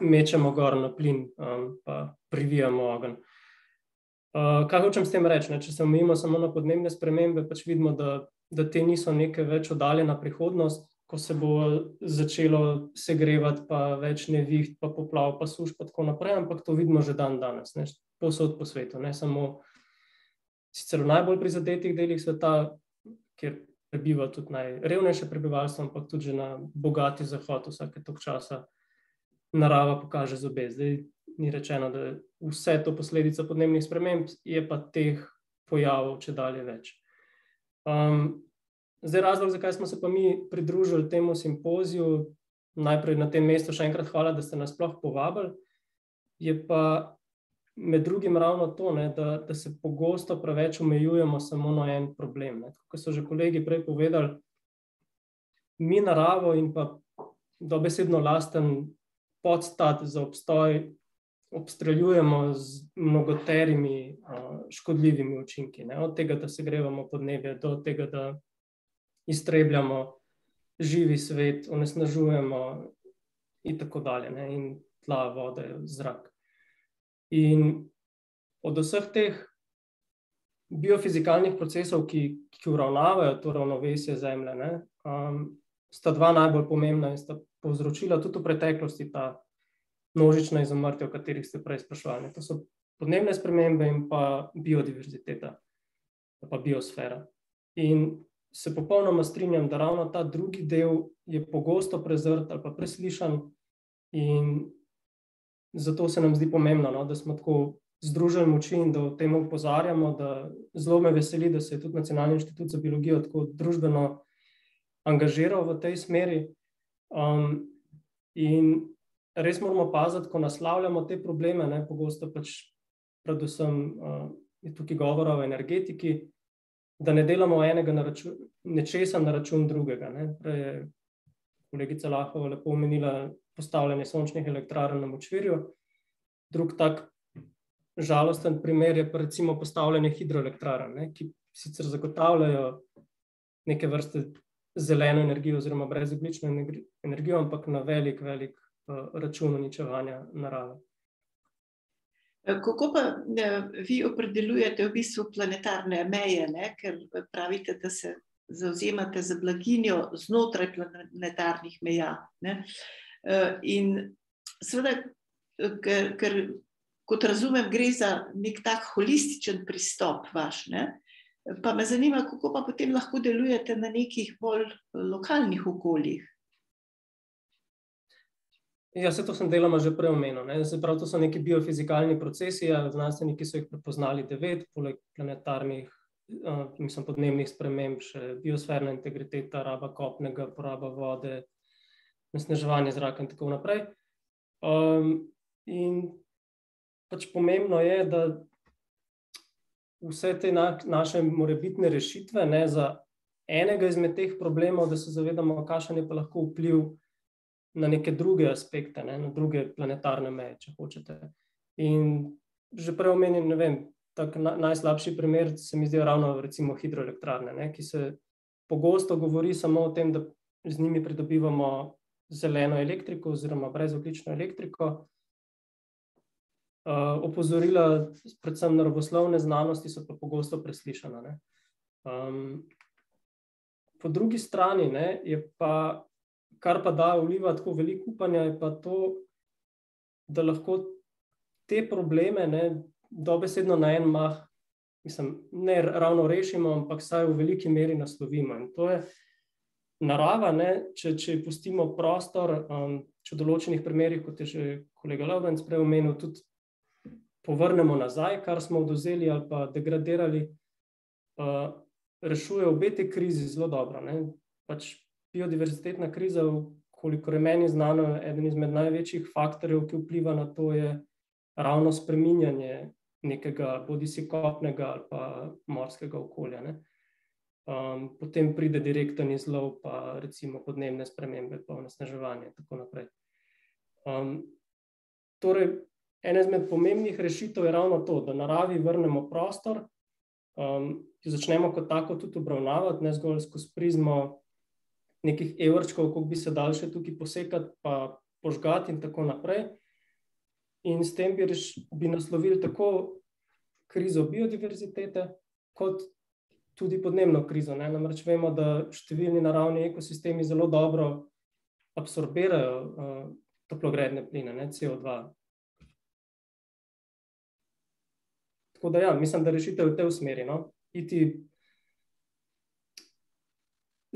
mečemo gor na plin, um, pa privijamo ogen. Uh, kaj hočem s tem reči? Ne? Če se omejimo samo na podnebne spremembe, pač vidimo, da da te niso neke več oddaljena prihodnost, ko se bo začelo segrevati, pa več neviht, pa poplav, pa suš, pa tako naprej, ampak to vidimo že dan danes, ne, povsod po svetu, ne samo sicer v najbolj prizadetih delih sveta, kjer prebiva tudi najrevnejše prebivalstvo, ampak tudi na bogati zahod vsake tok časa narava pokaže zobe. Zdaj ni rečeno, da je vse to posledica podnebnih sprememb, je pa teh pojavov če dalje več. Um, zdaj, razlog, zakaj smo se pa mi pridružili temu simpoziju, najprej na tem mestu še enkrat hvala, da ste nas sploh povabili, je pa med drugim ravno to, ne, da, da se pogosto preveč omejujemo samo na en problem. Ne. Kot so že kolegi prej povedali, mi naravo in pa dobesedno lasten podstat za obstoj obstreljujemo z mnogoterimi škodljivimi učinki. Ne? Od tega, da se grevamo podnebje, do tega, da iztrebljamo živi svet, onesnažujemo in tako dalje, ne? in tla, voda, zrak. In od vseh teh biofizikalnih procesov, ki, ki uravnavajo to ravnovesje Zemlje, ne, um, sta dva najbolj pomembna in sta povzročila tudi v preteklosti ta množična izumrtja, o katerih ste prej sprašvali. To so podnebne spremembe in pa biodiverziteta, pa biosfera. In se popolnoma strinjam, da ravno ta drugi del je pogosto prezrt ali pa preslišan, in zato se nam zdi pomembno, no, da smo tako združili moči in da o tem upozarjamo. Zelo me veseli, da se je tudi Nacionalni inštitut za biologijo tako družbeno angažiral v tej smeri. Um, in res moramo paziti, ko naslavljamo te probleme, ne, pogosto pač predvsem uh, je tukaj govora o energetiki, da ne delamo enega na račun, nečesa na račun drugega. Ne. Prej je kolegica Lahova lepo omenila postavljanje sončnih elektrarn na močvirju. Drug tak žalosten primer je pa recimo postavljanje hidroelektrarn, ne, ki sicer zagotavljajo neke vrste zeleno energijo oziroma brezoglično energijo, ampak na velik, velik račun uničevanja narave. Kako pa vi opredeljujete v bistvu planetarne meje, ne? ker pravite, da se zauzemate za blaginjo znotraj planetarnih meja. Ne? In seveda, ker, ker kot razumem, gre za nek tak holističen pristop vaš. Ne? Pa me zanima, kako pa potem lahko delujete na nekih bolj lokalnih okoljih. Ja, vse to sem deloma že prej omenil. Prav, to so neki biofizikalni procesi, znanstveniki so jih prepoznali devet, poleg planetarnih, uh, mislim, podnebnih sprememb, še biosferna integriteta, raba kopnega, poraba vode, nasneževanje zraka in tako naprej. Um, in pač pomembno je, da vse te na, naše morebitne rešitve ne, za enega izmed teh problemov, da se zavedamo, kakšen je pa lahko vpliv na neke druge aspekte, ne, na druge planetarne meje, če hočete. In že prej omenjen, ne vem, tak na, najslabši primer se mi zdijo ravno recimo hidroelektrarne, ne, ki se pogosto govori samo o tem, da z njimi pridobivamo zeleno elektriko oziroma brezoklično elektriko, Uh, opozorila, predvsem naravoslovne znanosti, so pa pogosto preslišana. Um, po drugi strani, ne, pa, kar pa da vliva tako veliko upanja, je pa to, da lahko te probleme ne, dobesedno na en mah, mislim, ne ravno rešimo, ampak vsaj v veliki meri naslovimo. In to je narava, ne, če, če pustimo prostor, um, če v določenih primerih, kot je že kolega Lovrenc prej omenil, tudi povrnemo nazaj, kar smo oduzeli ali pa degradirali, uh, rešuje obe te krizi zelo dobro. Pač biodiverzitetna kriza, koliko je meni znano, eden izmed največjih faktorjev, ki vpliva na to, je ravno spreminjanje nekega, bodi si kopnega ali pa morskega okolja. Um, potem pride direktni izlov, pa recimo podnebne spremembe, pa onesnaževanje in tako naprej. Um, torej, ena izmed pomembnih rešitev je ravno to, da naravi vrnemo prostor, um, ki začnemo kot tako tudi obravnavati, ne zgolj skozi prizmo nekih evrčkov, kako bi se dal še tukaj posekati, pa požgati in tako naprej. In s tem bi, reš, bi naslovili tako krizo biodiverzitete, kot tudi podnebno krizo. Ne? Namreč vemo, da številni naravni ekosistemi zelo dobro absorbirajo uh, toplogredne pline, ne? CO2, Tako da, ja, mislim, da rešitev v tej smeri. No? Iti,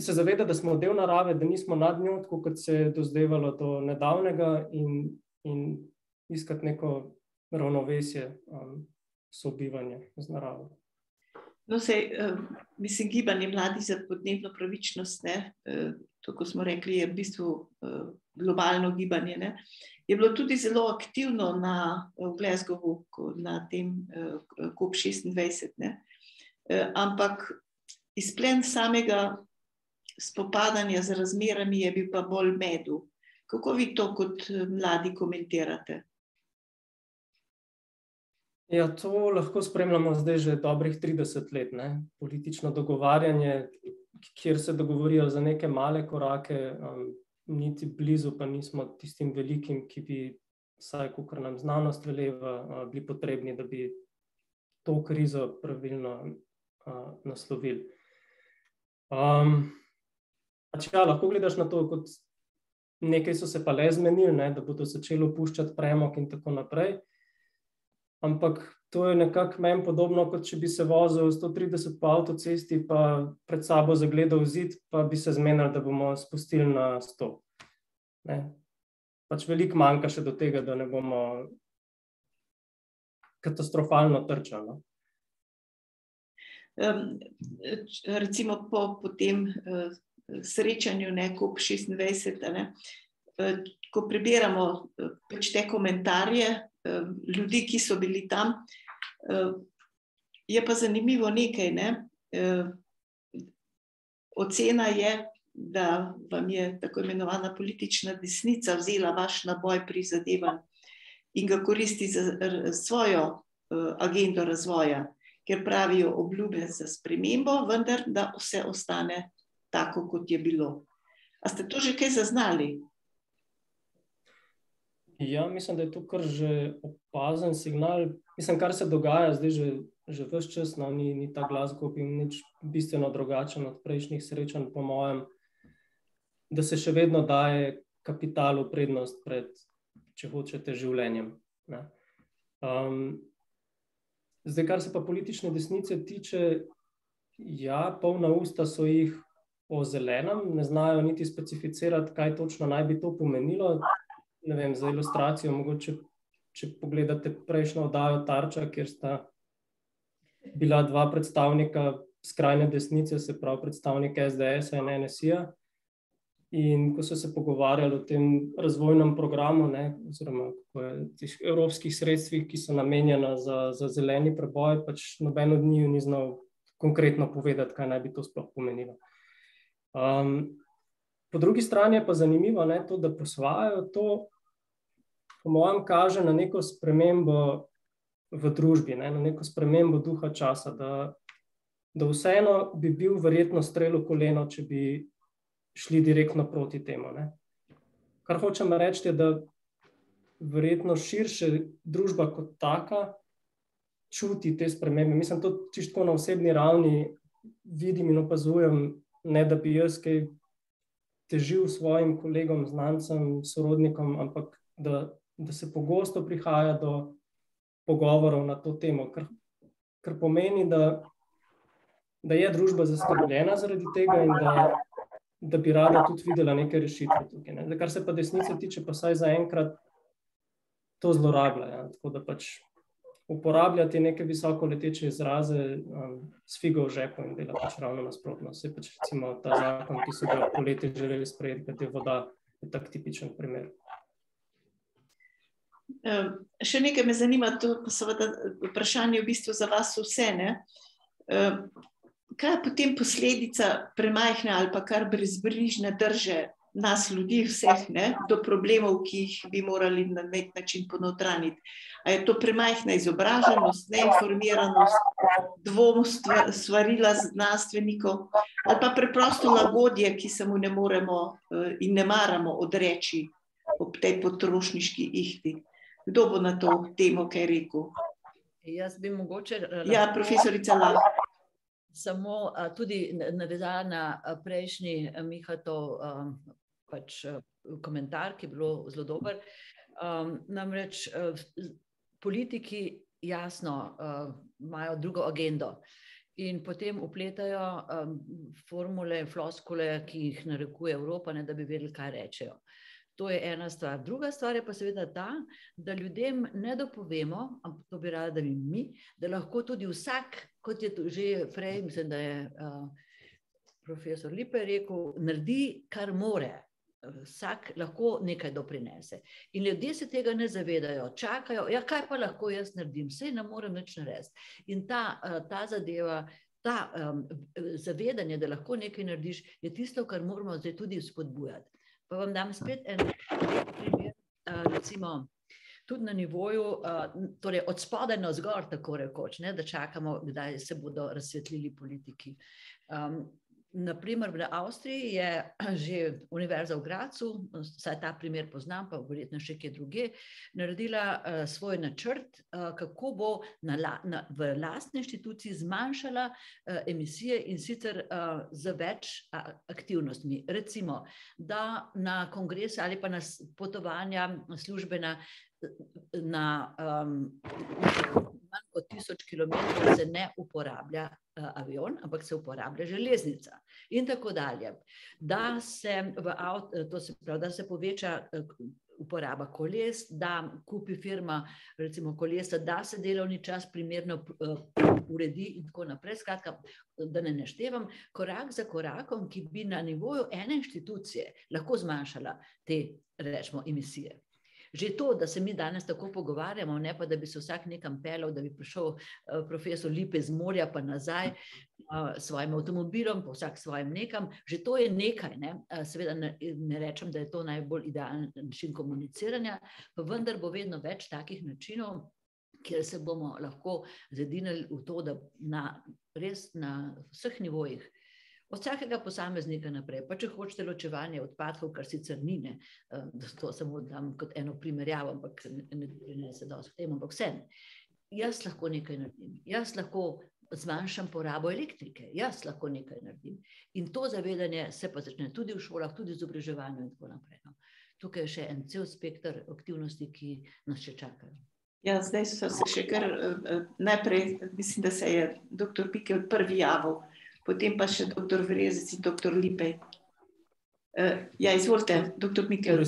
se zaveda, da smo del narave, da nismo nad njo, tako kot se je dozdevalo do nedavnega, in, in iskati neko ravnovesje, um, sobivanje z naravo. No, se, uh, mislim, gibanje mladih za podnebno pravičnost, ne, uh, to, ko smo rekli, je v bistvu uh, globalno gibanje. Ne, uh, je bilo tudi zelo aktivno na Glasgowu, na tem COP26. Eh, ampak izplen samega spopadanja z razmerami je bil pa bolj medu. Kako vi to kot eh, mladi komentirate? Ja, to lahko spremljamo zdaj že dobrih 30 let. Ne? Politično dogovarjanje, kjer se dogovorijo za neke male korake, um, niti blizu, pa nismo tistim velikim, ki bi, vsaj kot nam znanost veleva, bili potrebni, da bi to krizo pravilno uh, naslovili. Um, če ja, lahko gledaš na to, kot nekaj so se pa le zmenili, ne, da bodo začeli opuščati premog in tako naprej. Ampak to je nekako meni podobno, kot če bi se vozil 130 po avtocesti, pa pred sabo zagledal zid, pa bi se zmenili, da bomo spustili na 100. Ne? Pač veliko manjka še do tega, da ne bomo katastrofalno trčali. No? Um, recimo po, po tem uh, srečanju, neko 26, ne, ko prebiramo uh, pač te komentarje uh, ljudi, ki so bili tam, Eh, je pa zanimivo nekaj. Ne? Eh, ocena je, da vam je tako imenovana politična desnica vzela vaš naboj prizadevanj in ga koristi za svojo eh, agendo razvoja, ker pravijo obljube za spremembo, vendar da vse ostane tako, kot je bilo. A ste to že kaj zaznali? Ja, mislim, da je to kar že opazen signal. Mislim, kar se dogaja zdaj že, že vse čas, no, ni, ni ta glas, ko bi nič bistveno drugačen od prejšnjih srečanj, po mojem, da se še vedno daje kapitalu prednost pred, če hočete, življenjem. Um, zdaj, kar se pa politične desnice tiče, ja, polna usta so jih o zelenem, ne znajo niti specificirati, kaj točno naj bi to pomenilo. Vem, za ilustracijo, mogoče, če pogledate prejšnjo oddajo Tarča, kjer sta bila dva predstavnika skrajne desnice, se pravi predstavnik SDS in NSA. In ko so se pogovarjali o tem razvojnem programu, ne, oziroma teh evropskih sredstvih, ki so namenjena za, za zeleni preboj, pač noben od njih ni znal konkretno povedati, kaj naj bi to sploh pomenilo. Um, po drugi strani je pa zanimivo, ne, to, da posvajajo to, po mojem, kaže na neko spremembo v družbi, ne, na neko spremembo duha časa. Da, da vseeno bi bil verjetno strelo koleno, če bi šli direktno proti temu. Ne. Kar hočem reči, je, da verjetno širše družba kot taka čuti te spremembe. Mislim, to čisto na osebni ravni vidim in opazujem ne da bi jaz kaj težil svojim kolegom, znancem, sorodnikom, ampak da, da se pogosto prihaja do pogovorov na to temo, kar, kar pomeni, da, da je družba zaskrbljena zaradi tega in da, da bi rada tudi videla neke rešitve tukaj. Ne. Kar se pa desnice tiče, pa saj zaenkrat to zlorablja. Ja. Tako da pač uporabljati neke visoko leteče izraze um, s figo v žepu in delati pač ravno nasprotno. Vse pač recimo ta zakon, ki so ga poleti želeli sprejeti, kad je voda, je tak tipičen primer. Um, še nekaj me zanima, to seveda vprašanje v bistvu za vas vse. Um, kaj je potem posledica premajhne ali pa kar brezbrižne drže nas, ljudi, vseh, ne, do problemov, ki jih bi morali na nek način ponotraniti. A je to premajhna izobraženost, neinformiranost, dvom stvarila znanstvenikov, ali pa preprosto lagodje, ki se mu ne moremo eh, in ne maramo odreči ob tej potrošniški ihti. Kdo bo na to temo kaj rekel? Jaz bi mogoče. Ja, profesorica Lahko. Samo tudi navezala na prejšnji Mihatov pač, uh, komentar, ki je bilo zelo dober. Um, namreč uh, politiki jasno uh, imajo drugo agendo in potem upletajo um, formule in floskule, ki jih narekuje Evropa, ne da bi vedeli, kaj rečejo. To je ena stvar. Druga stvar je pa seveda ta, da ljudem ne dopovemo, ampak to bi radi, da bi mi, da lahko tudi vsak, kot je to že prej, mislim, da je uh, profesor Lipe rekel, naredi, kar more vsak lahko nekaj doprinese. In ljudje se tega ne zavedajo, čakajo, ja, kaj pa lahko jaz naredim, vse ne morem več narediti. In ta, ta zadeva, ta um, zavedanje, da lahko nekaj narediš, je tisto, kar moramo zdaj tudi spodbujati. Pa vam dam spet en primer, uh, recimo. Tudi na nivoju, torej od spodaj na zgor, tako rekoč, ne, da čakamo, kdaj se bodo razsvetlili politiki. Um, Naprimer, v Avstriji je že Univerza v Gracu, saj ta primer poznam, pa verjetno še kje druge, naredila uh, svoj načrt, uh, kako bo na, na, v lastni inštituciji zmanjšala uh, emisije in sicer uh, z več uh, aktivnostmi. Recimo, da na kongrese ali pa na potovanja službena na um, kot tisoč km se ne uporablja uh, avion, ampak se uporablja železnica in tako dalje. Da se, avt, se, pravi, da se poveča uh, uporaba koles, da kupi firma recimo kolesa, da se delovni čas primerno uredi in tako naprej. Skratka, da ne neštevam, korak za korakom, ki bi na nivoju ene inštitucije lahko zmanjšala te, rečemo, emisije. Že to, da se mi danes tako pogovarjamo, ne pa da bi se vsak nekam pelal, da bi prišel uh, profesor Lipe z morja pa nazaj uh, s svojim avtomobilom, pa vsak svojim nekam, že to je nekaj. Ne? Uh, seveda ne, ne rečem, da je to najbolj idealen način komuniciranja, pa vendar bo vedno več takih načinov, kjer se bomo lahko zedinili v to, da na, res na vseh nivojih od vsakega posameznika naprej. Pa če hočete ločevanje odpadkov, kar sicer ni, ne, to samo dam kot eno primerjavo, ampak ne, ne, ne se dosti tem, ampak vse. Jaz lahko nekaj naredim, jaz lahko zmanjšam porabo elektrike, jaz lahko nekaj naredim. In to zavedanje se pa začne tudi v šolah, tudi v izobraževanju in tako naprej. No. Tukaj je še en cel spektr aktivnosti, ki nas še čakajo. Ja, zdaj so se še kar najprej, mislim, da se je dr. Pikel prvi javil potem pa še dr. Vrezec in dr. Lipej. Uh, ja, izvolite, dr. Mikel. V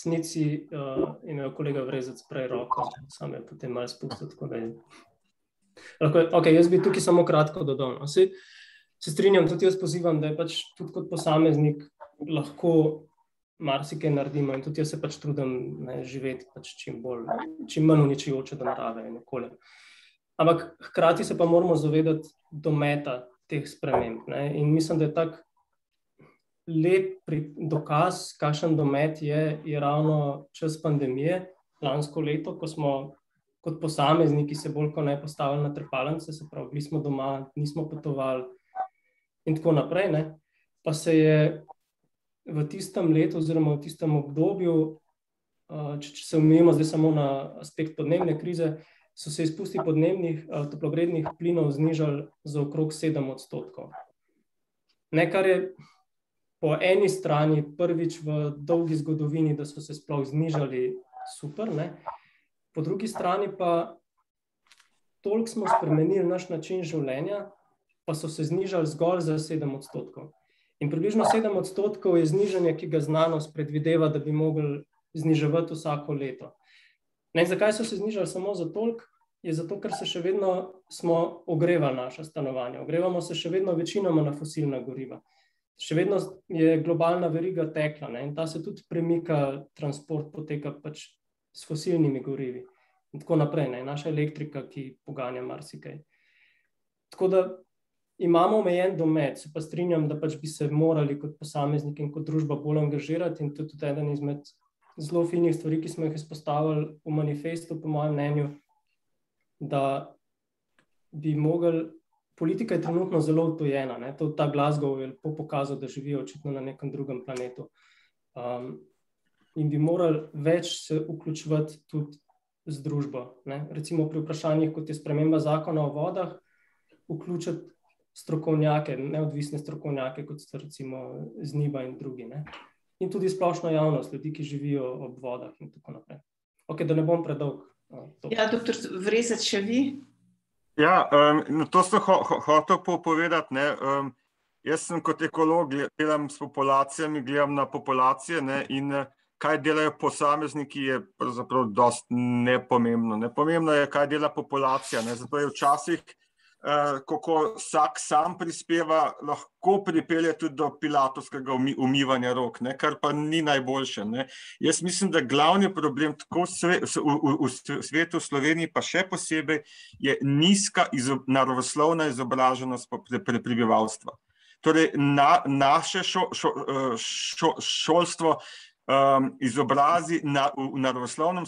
resnici uh, ima kolega Vrezec prej roko, sam je potem malo spustil. Okay, jaz bi tukaj samo kratko dodal. No. Se, se strinjam, tudi jaz pozivam, da je pač tudi kot posameznik lahko marsikaj naredimo in tudi jaz se pač trudim ne, živeti pač čim, bolj, čim manj uničujoče do narave in okolja. Ampak hkrati se pa moramo zavedati dometa teh sprememb. Ne? In mislim, da je tak lep dokaz, kakšen domet je, je ravno čas pandemije, lansko leto, ko smo kot posamezniki se bolj kot ne postavili na trpalnice, se pravi, bili smo doma, nismo potovali in tako naprej. Ne? Pa se je v tistem letu, oziroma v tistem obdobju, če, če se umijemo zdaj samo na aspekt podnebne krize, so se izpusti podnebnih uh, toplogrednih plinov znižali za okrog 7 odstotkov. Nekar je po eni strani prvič v dolgi zgodovini, da so se sploh znižali, super, ne? po drugi strani pa toliko smo spremenili naš način življenja, pa so se znižali zgolj za 7 odstotkov. In približno 7 odstotkov je znižanje, ki ga znanost predvideva, da bi mogli zniževati vsako leto. Ne, zakaj so se znižali samo za toliko? Je zato, ker se še vedno smo ogrevali naša stanovanja, ogrevamo se še vedno večinoma na fosilna goriva. Še vedno je globalna veriga tekla ne? in ta se tudi premika, transport poteka pač s fosilnimi gorivi. In tako naprej, ne? naša elektrika, ki poganja marsikaj. Tako da imamo omejen domet, se pa strinjam, da pač bi se morali kot posamezniki in kot družba bolj angažirati in to je tudi eden izmed zelo finih stvari, ki smo jih izpostavili v manifestu, po mojem mnenju, da bi mogli. Politika je trenutno zelo odtojena. Ta Glasgow je lepo pokazal, da živijo očitno na nekem drugem planetu. Um, in bi morali več se vključevati tudi z družbo. Ne? Recimo pri vprašanjih, kot je sprememba zakona o vodah, vključiti strokovnjake, neodvisne strokovnjake, kot so recimo Zniba in drugi. Ne? in tudi splošno javnost, ljudi, ki živijo ob vodah in tako naprej. Ok, da ne bom predolg. Ja, doktor Vrezec, še vi? Ja, um, to sem ho ho hotel povedati. Um, jaz sem kot ekolog, delam s populacijami, gledam na populacije ne, in kaj delajo posamezniki, je pravzaprav dosti nepomembno. Nepomembno je, kaj dela populacija. Ne. Zato je včasih Eh, kako vsak sam prispeva, lahko pripelje tudi do pilatovskega umivanja rok, ne, kar pa ni najboljše. Ne. Jaz mislim, da glavni problem tako v, v, v svetu, v Sloveniji, pa še posebej, je nizka izo, naravoslovna izobraženost pre, pre prebivalstva. Torej, na, naše šo, šo, eh, šo, šolstvo um, izobrazi na, v naravoslovnem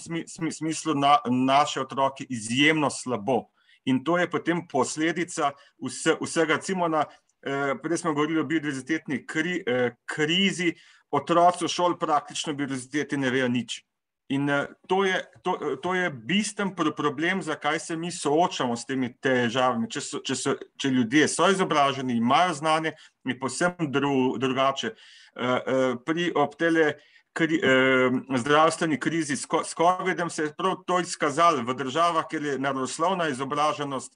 smislu na, naše otroke izjemno slabo in to je potem posledica vse, vsega. Cimona, eh, prej smo govorili o biodiverzitetni kri, eh, krizi, otroci v šoli praktično biodiverziteti ne vejo nič. In eh, to je, to, to je bistven problem, zakaj se mi soočamo s temi težavami. Če, so, če, so, če ljudje so izobraženi, imajo znanje, je posebno dru, drugače. Pri obtele kri, eh, zdravstveni krizi s COVID-om se je prav to izkazalo v državah, kjer je naravoslovna izobraženost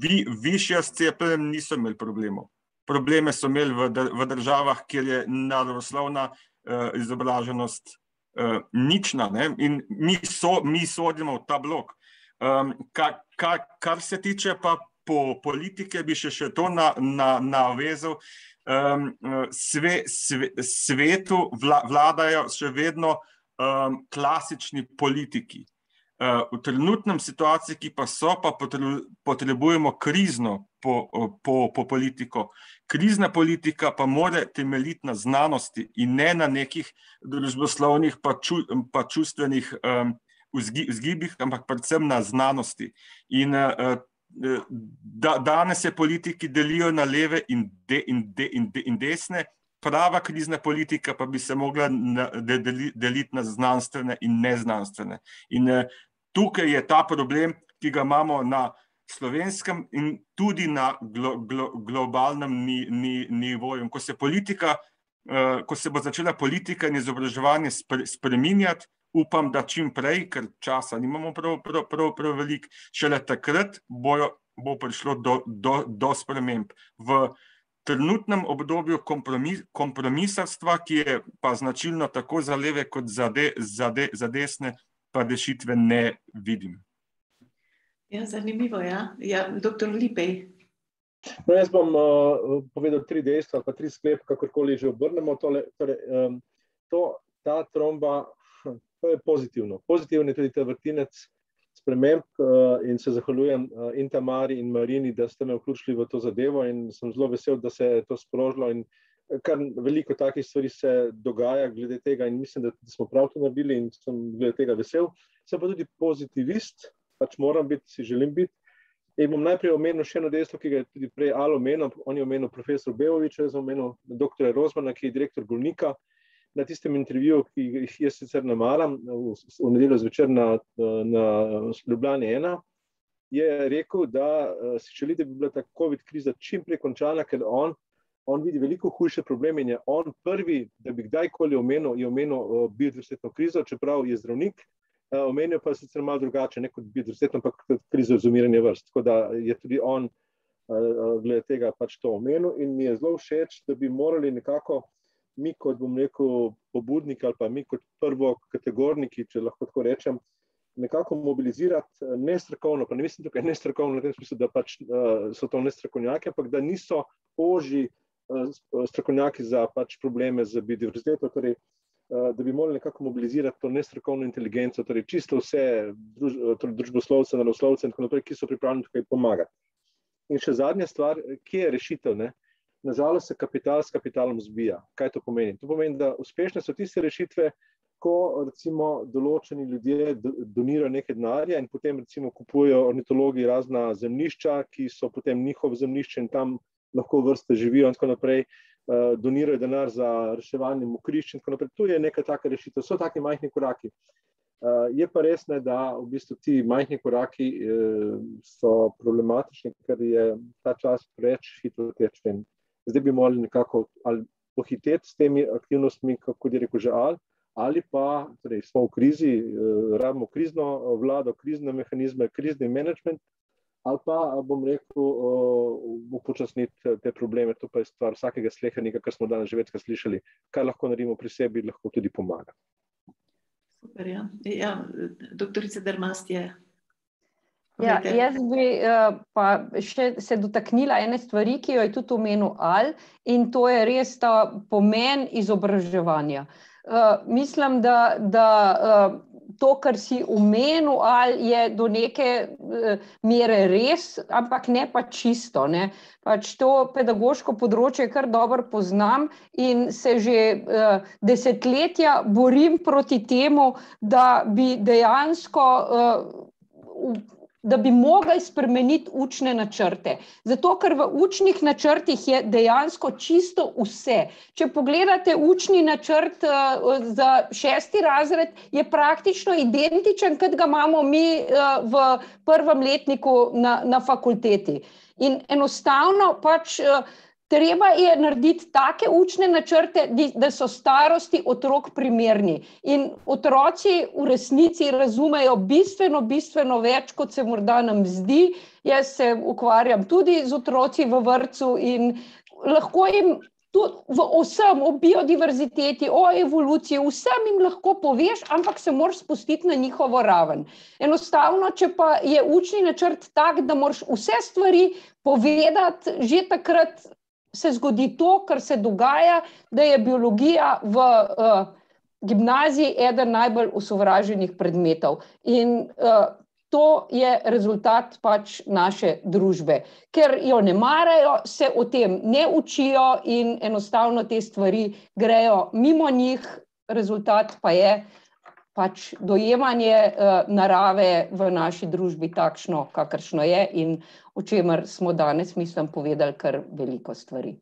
vi, višja s cepljenjem, niso imeli problemov. Probleme so imeli v, v državah, kjer je naravoslovna eh, izobraženost eh, nična ne? in mi, so, mi sodimo v ta blok. Um, ka, ka, kar se tiče pa po politike, bi še, še to navezal. Na, na um, sve, sve, svetu vla, vladajo še vedno um, klasični politiki. Uh, v trenutnem situaciji, ki pa so, pa potrebujemo krizno po, po, po politiko. Krizna politika pa mora temeljiti na znanosti in ne na nekih družboslovnih, pa, ču, pa čustvenih um, vzgibih, ampak predvsem na znanosti. In uh, da, danes se politiki delijo na leve in, de, in, de, in, de, in desne, prava krizna politika pa bi se mogla deliti na znanstvene in neznanstvene. In tukaj je ta problem, ki ga imamo na slovenskem in tudi na glo, glo, globalnem ni, ni, nivoju. Ko se, politika, ko se bo začela politika in izobraževanje spreminjati, upam, da čim prej, ker časa nimamo prav, prav, prav, prav veliko, šele takrat bojo, bo prišlo do, do, do sprememb. V trenutnem obdobju kompromis, kompromisarstva, ki je pa značilno tako za leve, kot za, de, za, de, za desne, pa rešitve ne vidim. Ja, zanimivo je. Ja. Ja, doktor Lipej. No, jaz bom uh, povedal tri dejstva, pa tri sklepe, kakorkoli že obrnemo. Tole, torej, um, to, ta tromba To je pozitivno. Pozitivno je tudi ta vrtinec sprememb uh, in se zahvaljujem uh, in Tamari in Marini, da ste me vključili v to zadevo in sem zelo vesel, da se je to sprožilo in eh, kar veliko takih stvari se dogaja glede tega in mislim, da, da smo prav to naredili in sem glede tega vesel. Sem pa tudi pozitivist, pač moram biti, si želim biti. In bom najprej omenil še eno dejstvo, ki ga je tudi prej Alo omenil, on je omenil profesor Beoviča, jaz omenil dr. Rozmana, ki je direktor Golnika na tistem intervjuju, ki jih jaz sicer namaram, v, v nedeljo zvečer na, na Ljubljani 1, je rekel, da si želite, da bi bila ta COVID kriza čim prej končana, ker on, on vidi veliko hujše probleme in je on prvi, da bi kdajkoli omenil, je omenil biodiversitetno krizo, čeprav je zdravnik, omenil pa sicer malo drugače, ne kot biodiversitetno, ampak kot krizo z umiranjem vrst. Tako da je tudi on glede tega pač to omenil in mi je zelo všeč, da bi morali nekako mi, kot bom rekel, pobudniki ali pa mi, kot prvo kategorniki, če lahko tako rečem, nekako mobilizirati eh, ne strokovno, pa ne mislim tukaj ne strokovno, v tem smislu, da pač uh, so to ne strokovnjaki, ampak da niso oži uh, strokovnjaki za pač probleme z biodiverziteto, torej, uh, da bi morali nekako mobilizirati to nestrokovno inteligenco, torej čisto vse druž, torej družboslovce, naravoslovce in tako naprej, ki so pripravljeni tukaj pomagati. In še zadnja stvar, kje je rešitev? Ne? Nažalost se kapital s kapitalom zbija. Kaj to pomeni? To pomeni, da uspešne so tiste rešitve, ko recimo določeni ljudje donirajo nekaj denarja in potem recimo kupujejo ornitologi razna zemljišča, ki so potem njihov zemljišče in tam lahko vrste živijo in tako naprej. Uh, donirajo denar za reševanje mokrišč, in tako naprej. Tu je nekaj taka rešitev, so taki majhni koraki. Uh, je pa res, ne, da v bistvu ti majhni koraki uh, so problematični, ker je ta čas preveč hitro teče zdaj bi morali nekako pohiteti s temi aktivnostmi, kako je rekel že Al, ali pa torej, smo v krizi, eh, rabimo krizno vlado, krizne mehanizme, krizni management, ali pa bom rekel, eh, upočasniti te probleme. To pa je stvar vsakega slehernika, kar smo danes že večkrat slišali. Kaj lahko naredimo pri sebi, lahko tudi pomaga. Super, ja. Ja, doktorica Dermast je Ja, jaz bi uh, pa še se dotaknila ene stvari, ki jo je tudi omenil Al, in to je res ta pomen izobraževanja. Uh, mislim, da, da uh, to, kar si omenil, Al, je do neke uh, mere res, ampak ne pa čisto. Ne. Pač to pedagoško področje kar dobro poznam in se že uh, desetletja borim proti temu, da bi dejansko. Uh, da bi mogli spremeniti učne načrte. Zato, ker v učnih načrtih je dejansko čisto vse. Če pogledate učni načrt uh, za šesti razred, je praktično identičen, kot ga imamo mi uh, v prvem letniku na, na fakulteti. In enostavno pač. Treba je narediti take učne načrte, da so starosti otrok primerni. In otroci v resnici razumejo bistveno, bistveno več, kot se morda nam zdi. Jaz se ukvarjam tudi z otroci v vrtu in lahko jim. V vsem, o biodiverziteti, o evoluciji, vsem jim lahko poveš, ampak se moraš spustiti na njihovo raven. Enostavno, če pa je učni načrt tak, da moraš vse stvari povedati že takrat, se zgodi to, kar se dogaja, da je biologija v uh, gimnaziji eden najbolj usovraženih predmetov. In uh, to je rezultat pač naše družbe, ker jo ne marajo, se o tem ne učijo in enostavno te stvari grejo mimo njih, rezultat pa je. Pač dojemanje uh, narave v naši družbi takšno, kakršno je, in o čemer smo danes, mislim, povedali kar veliko stvari.